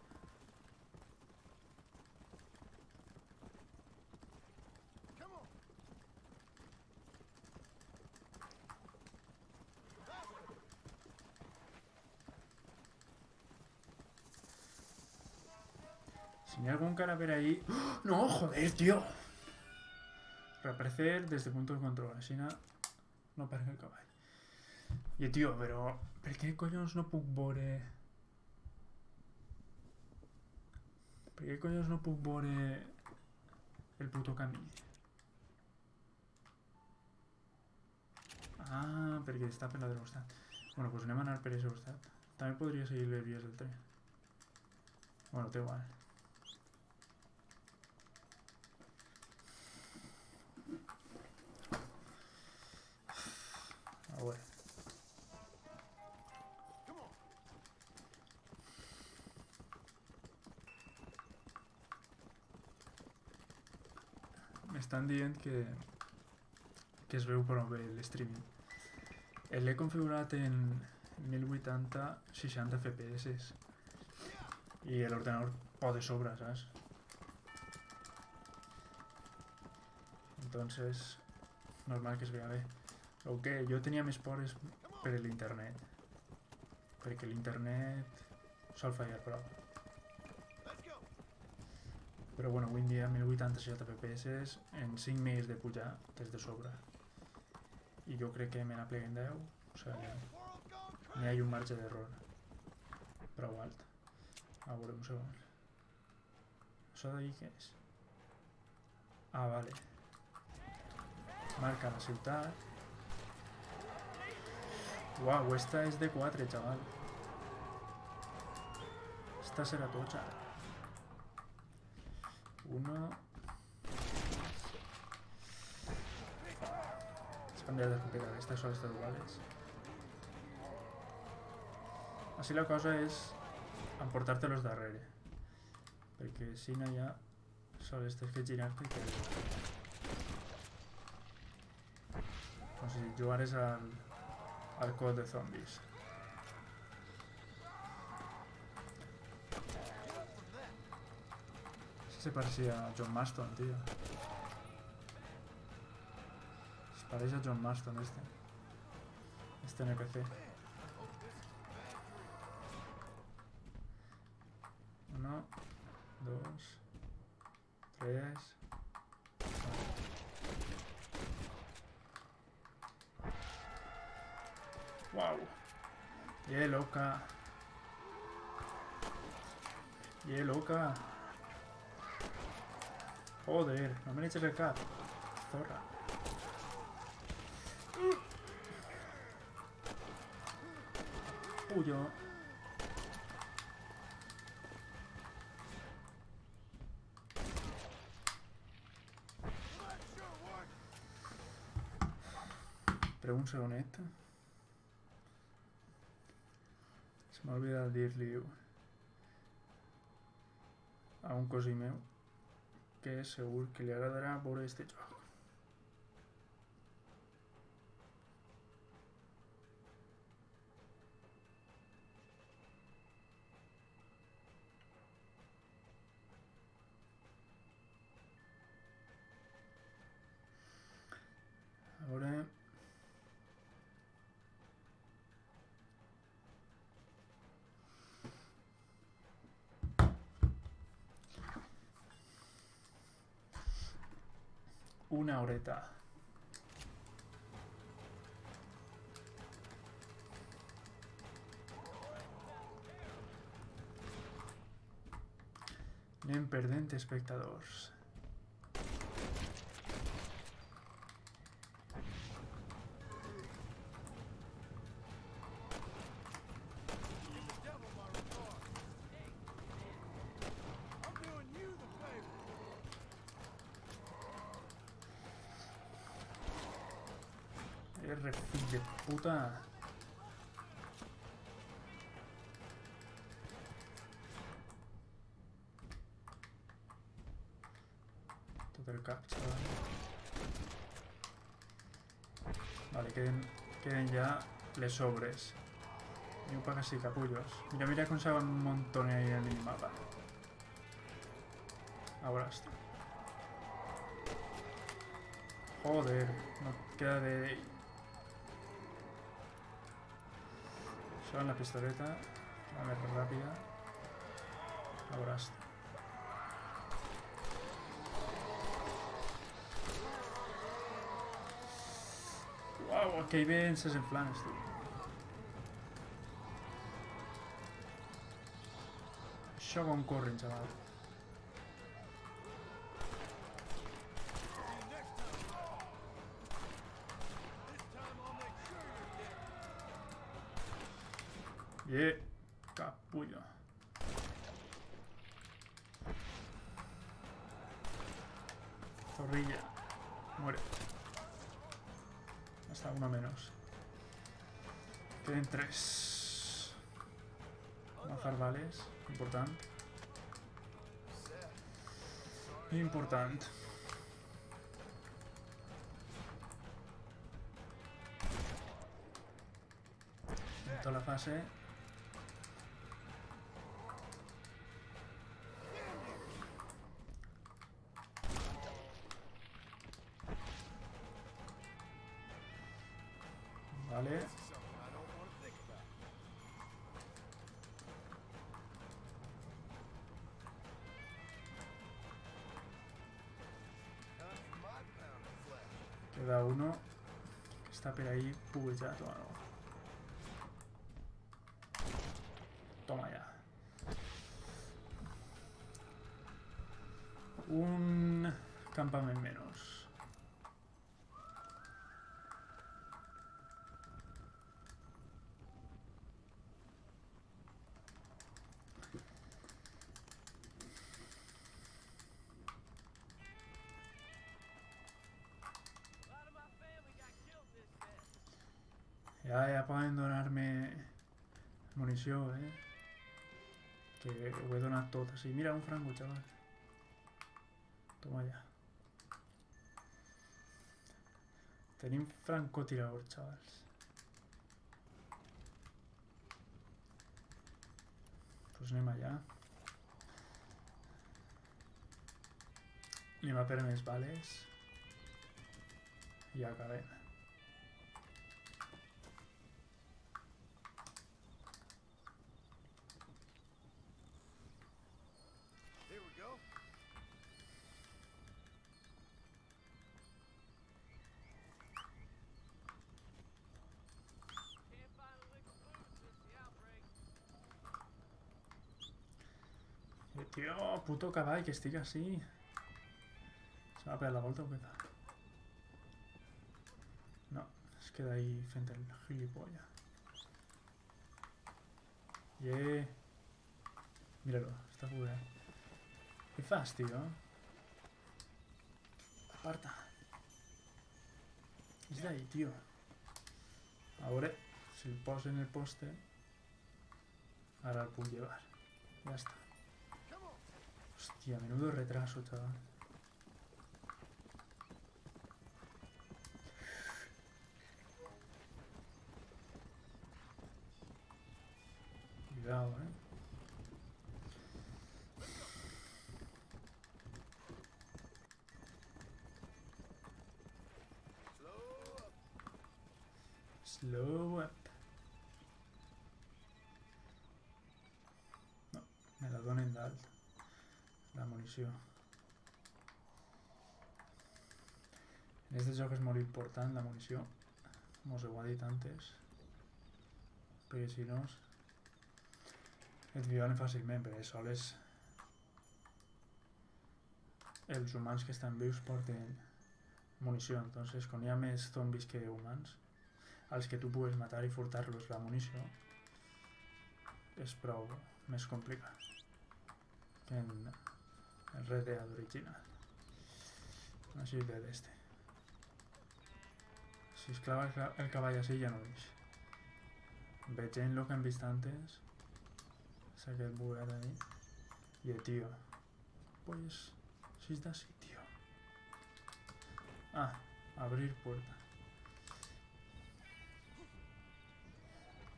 Si hay algún cara per ahí... ¡Oh! ¡No, joder, tío! Reaparecer desde punto de control. Així no, no perd el cavall. I, tio, però... Per què collons no puc veure... Per què collons no puc veure el puto camí? Ah, perquè està per l'altre costat. Bueno, doncs anem a anar per aquest costat. També podria seguir les vies del tren. Bueno, té igual. A veure. M'estan dient que, que es veu prou bé l'streaming. L'he configurat en 1080 60 fps i l'ordenador pot de sobre, saps? Entonces, normal que es vea bé. El que jo tenia més por és per l'internet. Perquè l'internet sol fallar prou. Però bueno, avui en dia 1080 fps en 5 megs de pujar des de sobre. I jo crec que me n'apleguen 10, o sigui, n'hi ha un marge d'error prou alt. A veure, un segon. Això d'ahir què és? Ah, vale. Marca la ciutat. Uau, esta és de 4, chaval. Esta serà tocha. Uno. Has canviat d'escopeta, aquestes són les duales. Així la cosa és emportar-te-los darrere. Perquè si no hi ha sols tens que girar-te i que... Com si jugares al, al COD de zombies. Ese se parecía a John Marston, tío. Se parece a John Marston este. Este NPC. Uno, dos, tres. Wow. Yeah, loca. Yeah, loca. Joder, no me eches el cap. Zorra. Huyo. Però un segonet. Se oblidat dir-li a un cosí meu que segur que li agradarà veure este joc. Una horeta. Anem perdent espectadors. I'm doing you the favor. R, fill de puta. Vale, queden, queden ya les sobres. Y un así, capullos. Mira, mira cómo se van un montón ahí en el minimapa. Ahora está. Joder, no queda de... Solo la pistoleta, la mer rápida. Ahora está. Que bien se en planes, tú. Això corren, xaval. Yeah, capullo. Zorrilla. Muere. Uno menos. Queden tres. Mazar vales. Importante. Importante. Toda la fase. Un campamento menos. Ya, ya poden donar-me munició, eh? Que ho he donat tot, així. Mira, un franco, xaval. Toma ja. Tenim francotirador, xavals. Pues anem allà. Anem a per més bales. I Tio, puto cavall, que estic així. Se va a pegar la volta o què fa? No, es queda ahí fent el gilipollas. Yeah. Míralo, está fuera. ¿Qué fas, tío? Aparta. És d'ahí, tio. A veure si el poso en el poste. Ahora el puc llevar. Ya está. Hostia, menudo retraso, chaval. Cuidado, eh. Slow up. Munició. En este joc és molt important la munició. Mos ho ha dit antes. Perquè si no... Et violen fàcilment, perquè soles... Els humans que estan vius porten munició, entonces quan hi ha més zombis que humans, als que tu pugues matar i furtar-los la munició, és prou més complicat que en el Red Dead original. Així ve d'este. Si es clava el, ca- el cavall així ja no és. Veient lo que hem vist antes, és aquest buguet ahí, i el tio, pues, si és d'ací, tio. Ah, abrir puerta.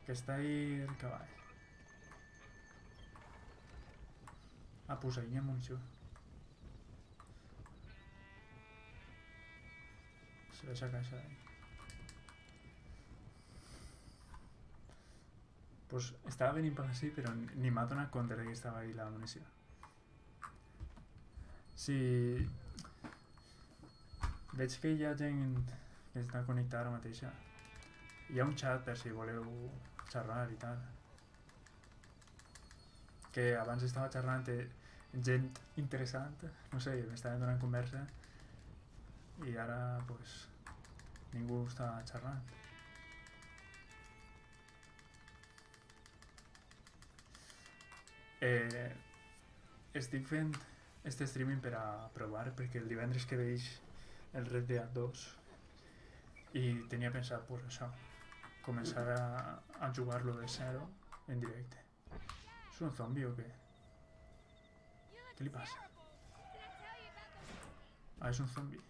Que está ahí el caballo. Ah, pues ahí hi Se deixa caixa ahí. Pues estava venint per així, però ni compte de que estava ahí la munició. Si Veig que hi ha gent que està connectada ara mateixa. Hi ha un xat per si voleu xerrar i tal. Que abans estava xerrant eh, gent interessant, no sé, m'estaven donant conversa i ara pues ningú està xerrant. Eh, fent este streaming per a provar perquè el divendres que veig el Red Dead 2 i tenia pensat pues això començar a, a jugar-lo de zero en directe és un zombi o què? què li passa? ah, és un zombi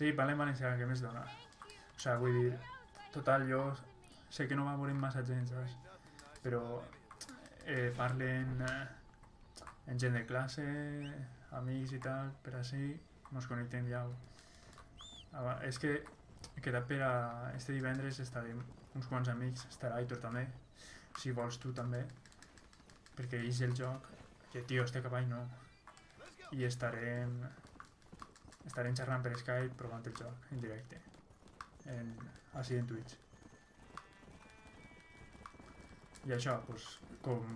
sí, parla en valencià, què més dona? o sigui, vull dir total, jo sé que no va morir massa gent, saps? però eh, parlen eh, en gent de classe, amics i tal, per així mos connectem ja. Aba- És que he quedat per a... Este divendres estarem uns quants amics, estarà Aitor també, si vols tu també, perquè és el joc, que tio, este cavall no. I estarem... Estarem xerrant per Skype provant el joc en directe, en, així en Twitch. I això, pues, com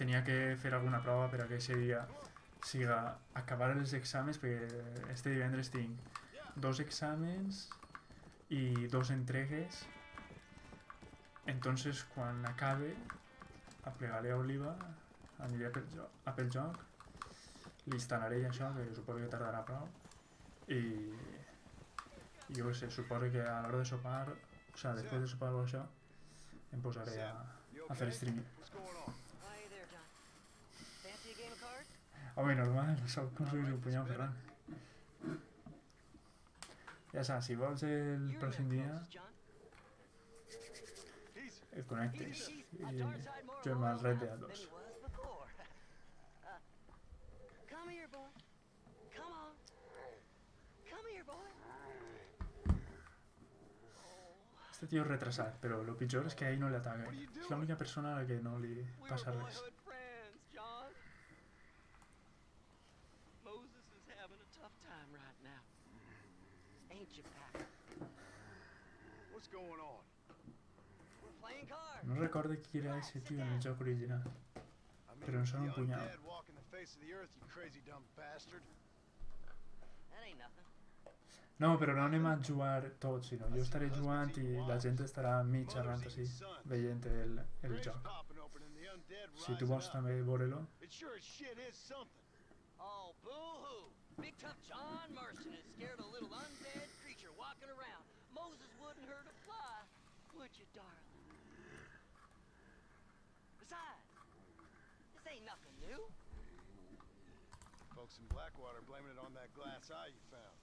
tenia que fer alguna prova per a que aquest dia siga acabar els exàmens, perquè este divendres tinc dos exàmens i dos entregues. Entonces, quan acabe, aplegaré a Oliva, aniré a pel, jo a pel joc, li instal·laré això, que suposo que tardarà prou, i jo què sé, suposo que a l'hora de sopar, o sigui, després de sopar o això, em posaré a, a okay? streaming. What's going on? Hi there, John. Fancy a game of cards? Home, normal, sóc com si un punyau Ferran. Ja saps, si vols el You remember pròxim dia, Moses, John? He's et connectes He's, he's i a darn sight more juguem al loyal Red now Dead than 2. he was before. Uh, come here, boy. Come on. Come here, boy. Este tío es retrasat, però lo pitjor és que a ell no li ataca. És l'única persona a la que no were passa res. No recordo qui era ese tío en el joc original. Pero en son un puñado. No, però no anem a jugar tots, sinó jo estaré jugant i la gent estarà mig xerrant així, veient el, el Graves joc. popping open and the undead Si tu rising vols up. també veure-lo, It sure as shit is something. Oh, boo-hoo! Big tough John Marston has scared a little undead creature walking around. Moses wouldn't hurt a fly, would you, darling? Besides, this ain't nothing new. Folks in Blackwater blaming it on that glass eye you found.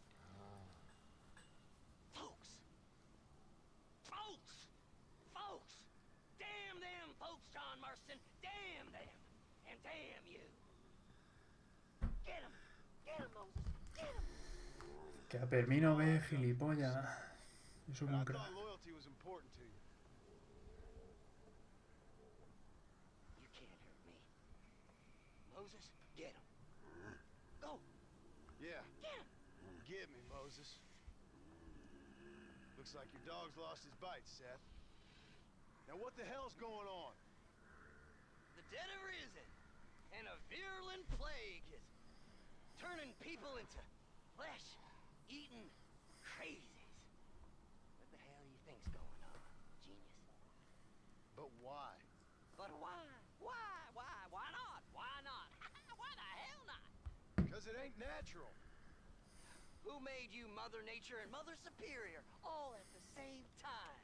Them folks, John Marston! Damn them! And damn you! Get him! Get him, Moses! Get him! que per mi no ve gilipollas. Jo sóc And I un crac. thought loyalty was important to you. You can't hurt me. Moses, get him. Go! Yeah, Get him! get me, Moses. Looks like your dog's lost his bite, Seth. Now what the hell's going on? Dead have risen, and a virulent plague is turning people into flesh-eating crazies. What the hell do you think's going on, genius? But why? But why? Why? Why? Why not? Why not? why the hell not? Because it ain't natural. Who made you Mother Nature and Mother Superior all at the same time?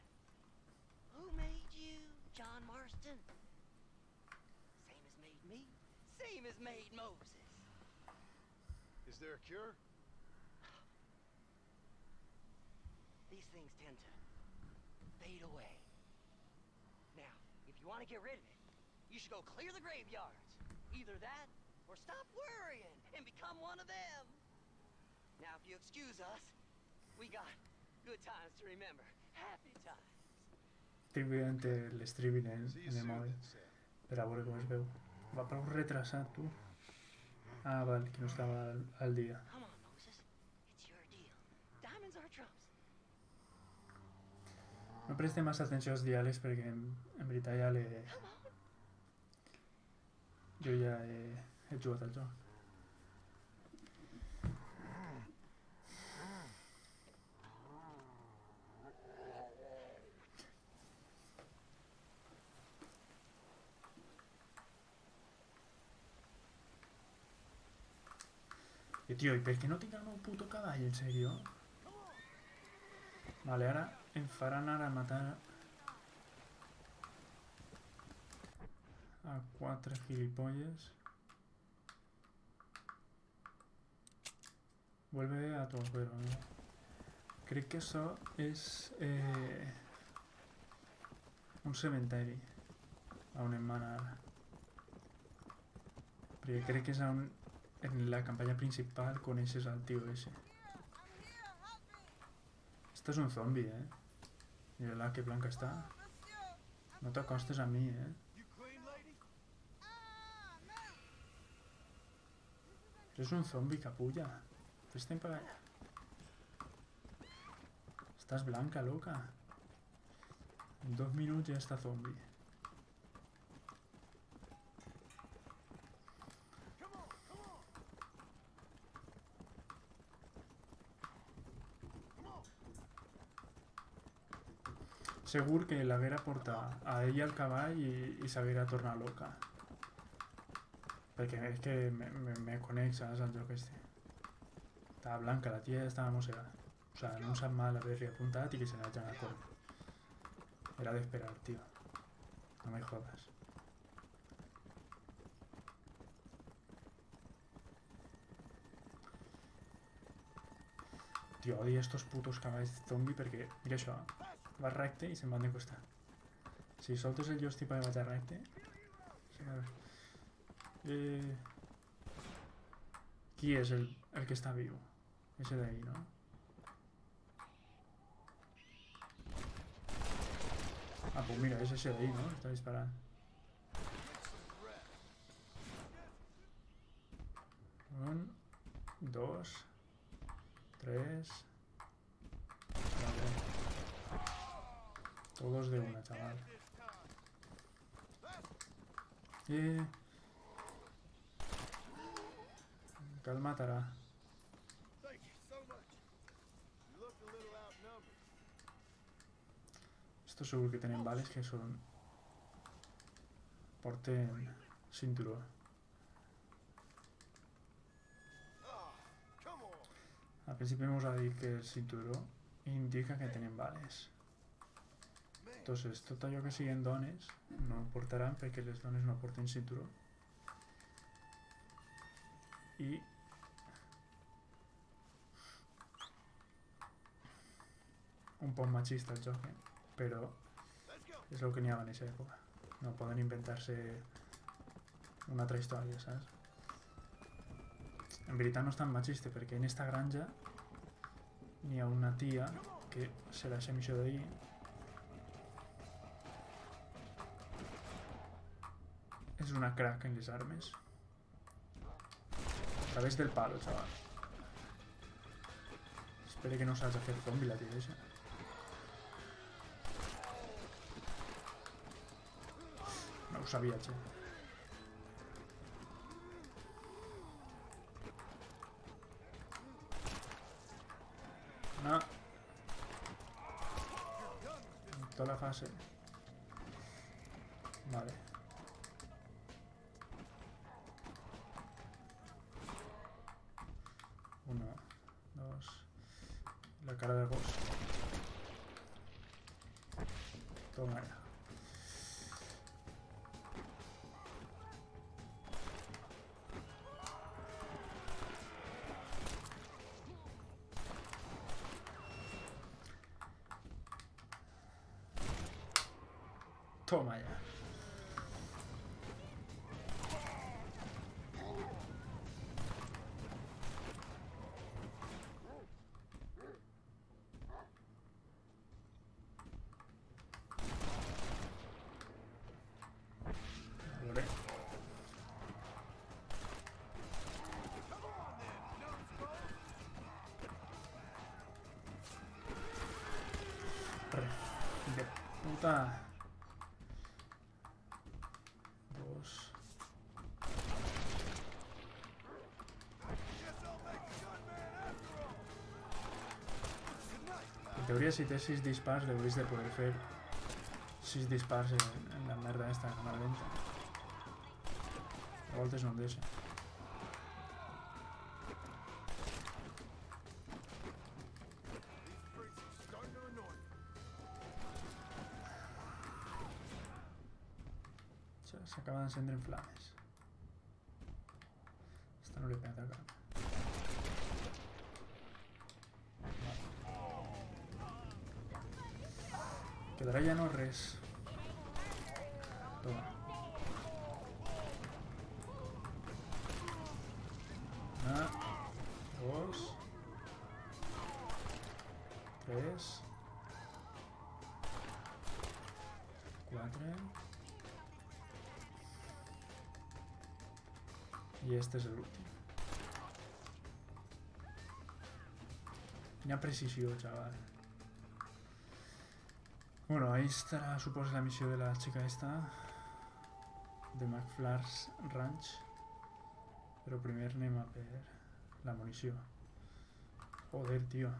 Who made you John Marston? Same as made me. Same as made Moses. Is there a cure? These things tend to fade away. Now, if you want to get rid of it, you should go clear the graveyards. Either that, or stop worrying and become one of them. Now, if you excuse us, we got good times to remember. Happy times. Estic veient l'streaming en, en el soon, mòbil then, Seth. per a Va prou retrasat, tu. Ah, val, que no estava al, al trumps. No preste massa atenció als diàlegs perquè en, en veritat ja l'he... Jo ja he, he jugat al joc. I tio, i per què no el meu puto cavall, en sèrio? Vale, ara em faran ara matar a quatre gilipolles. Vuelve a tu agüero, ¿no? Crec que això és eh, un cementeri on em van ara. Perquè crec que és on, en la campanya principal coneixes al tio ese. Esto es un zombie, eh? Mira la que blanca está. No te acostes a mí, eh? Eres un zombie, capulla. Vete para allá. Estás blanca, loca. En dos minutos ya está zombie. Segur que l'haguera portat a ella al cavall i, i s'haguera loca. Perquè és que me, me, me conec, saps, joc este. Blanca, la tia estava mossegada. O sea, no sap mal haver-li apuntat i que se n'hagi anat corrent. Era d'esperar, tio. No me jodas. Tio, odio estos putos cavalls zombi perquè, mira això, va recte i se'n van de costat. Si soltes el joystick perquè vaig a recte... Eh... Qui és el, el que està viu? Ese d'ahí, no? Ah, pues mira, es ese de ahí, ¿no? Está disparando. Un, dos, tres. Vale. Todos de una, chaval. Eh. Cal matarà. Thank you so much. You looked a little outnumbered. Esto segur que tenen bales que són... Porten cinturó. Come on. Al principi ens ha dit que el cinturó indica que tenen bales. Entonces, tot allò que siguin dones no ho portaran perquè les dones no porten cinturó. I un poc machista el Let's go. és el que havia en aquesta època. No poden inventar-se una altra història, saps? En veritat no tan machista, perquè en esta granja n'hi ha una tia que se la missió d'ahir és una crack en les armes. A través del palo, chaval. Espero que no s'hagi fet zombi la tia eixa. No ho sabia, che. No. Toda la fase. Vale. Puta. Dos. En teoria, si té 6 dispars, hauries de poder fer 6 dispars en, la merda esta, la lenta. A voltes no em deixa. S'acaba d'encendre en flames. Esta no li pega cap. Quedarà ja no res. Toma. Una, dos, tres, quatre, i este és l'últim. Quina precisió, chaval. Bueno, ahí estarà, suposo, la missió de la xica esta de McFlars Ranch però primer anem a per la munició joder, tio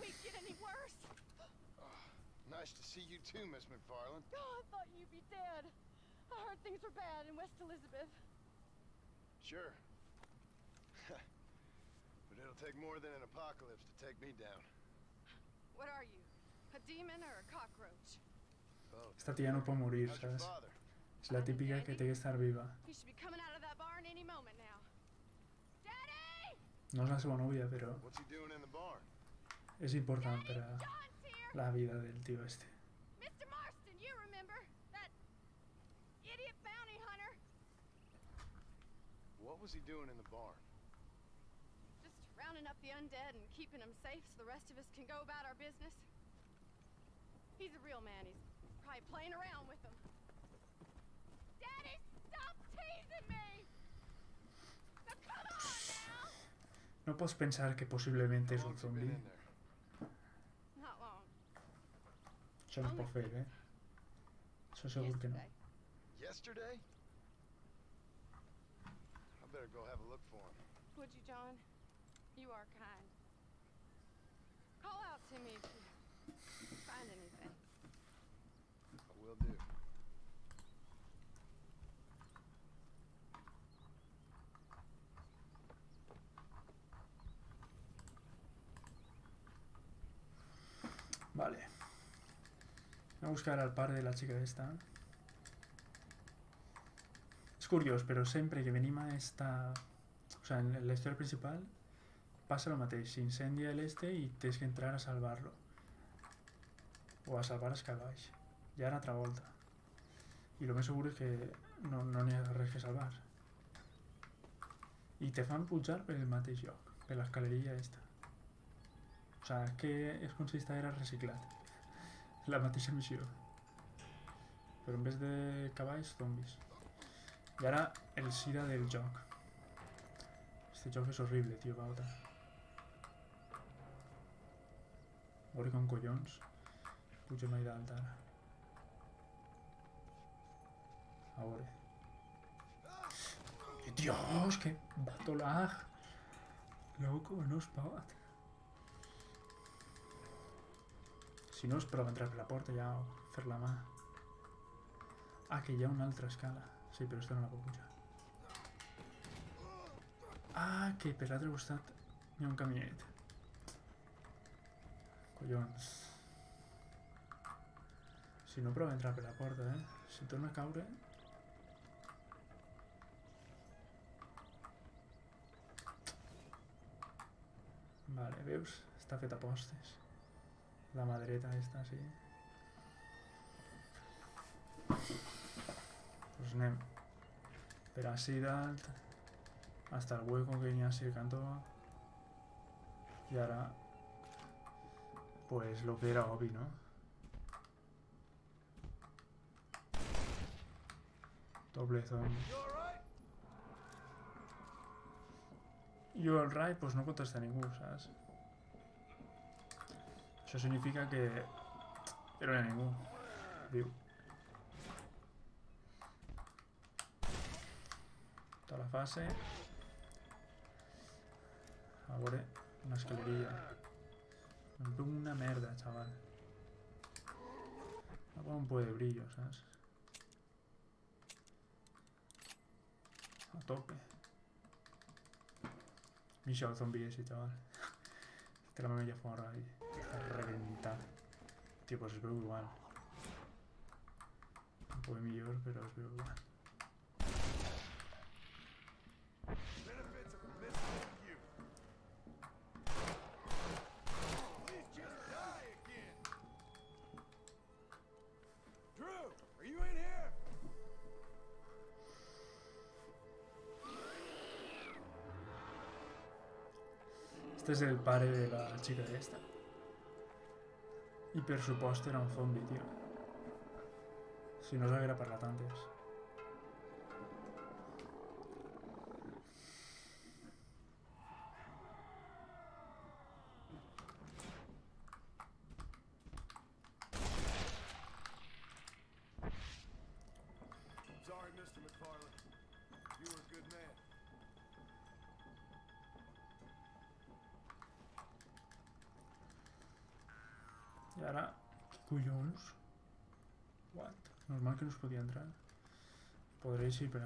Could week get any worse? Oh, nice to see you too, Miss McFarland. Oh, I thought you'd be dead. I heard things were bad in West Elizabeth. Sure. but it'll take more than an apocalypse to take me down. What are you? A demon or a cockroach? Oh, Esta tía no puede morir, ¿sabes? Es la típica que tiene que estar viva. He should be coming out of that barn any moment now. Daddy! No es la seva novia, pero es important para John's here! la vida del tío este. Mr. Marston, you remember? That idiot bounty hunter? What was he doing in the barn? Just rounding up the undead and keeping them safe so the rest of us can go about our business. He's a real man. He's probably playing around with them. Daddy, stop teasing me! Now come on now! No pots pensar que posiblemente How un long's Això no es pot fer, eh? Això segur que no. Yesterday. Yesterday? I better go have a look for him. Would you, John? You are kind. Call out to me if you Voy a buscar al par de la chica esta. És curiós, però sempre que venim a esta... O sea, en la història principal passa el mateix. S'incendia l'este i tens que entrar a salvar-lo. O a salvar els cavalls. I ara altra volta. I el més segur és que no n'hi no res que salvar. I te fan pujar per el mateix lloc, per l'escaleria esta. O sea, que es com si esta era reciclat. La mateixa missió. Però en vez de cavalls, zombis. I ara el sida del joc. Este joc és horrible, tio, Bauta. A veure com collons pujo mai dalt ara. A veure. Dios, que vato lag. Loco, no es pagat. Si no, es entrar per la porta ja o fer la mà. Ah, que hi ha una altra escala. Sí, però esta no la puc pujar. Ah, que per l'altre costat hi ha un caminet. Collons. Si no, prova entrar per la porta, eh? Si torna a caure... Vale, veus? Està fet a postes. La madreta esta, sí. Pues anem per així dalt hasta el hueco que així al cantó i ara pues lo que era obvi, no? Doble zombie. You alright? Pues no contesta ningú, saps? Això significa que... hi ha ningú. Viu. Tota la fase. A veure, una escaleria. Veu una merda, chaval. No con un poco de brillo, ¿sabes? A tope. Misha el zombie ese, chaval. Té la mamella fora i està reventat. Tio, pues es veu igual. Un poc millor, però es veu igual. Este és el pare de la xica esta. I per supost era un zombi, tio. Si no s'haguera parlat antes. Podia entrar. Podré eixir per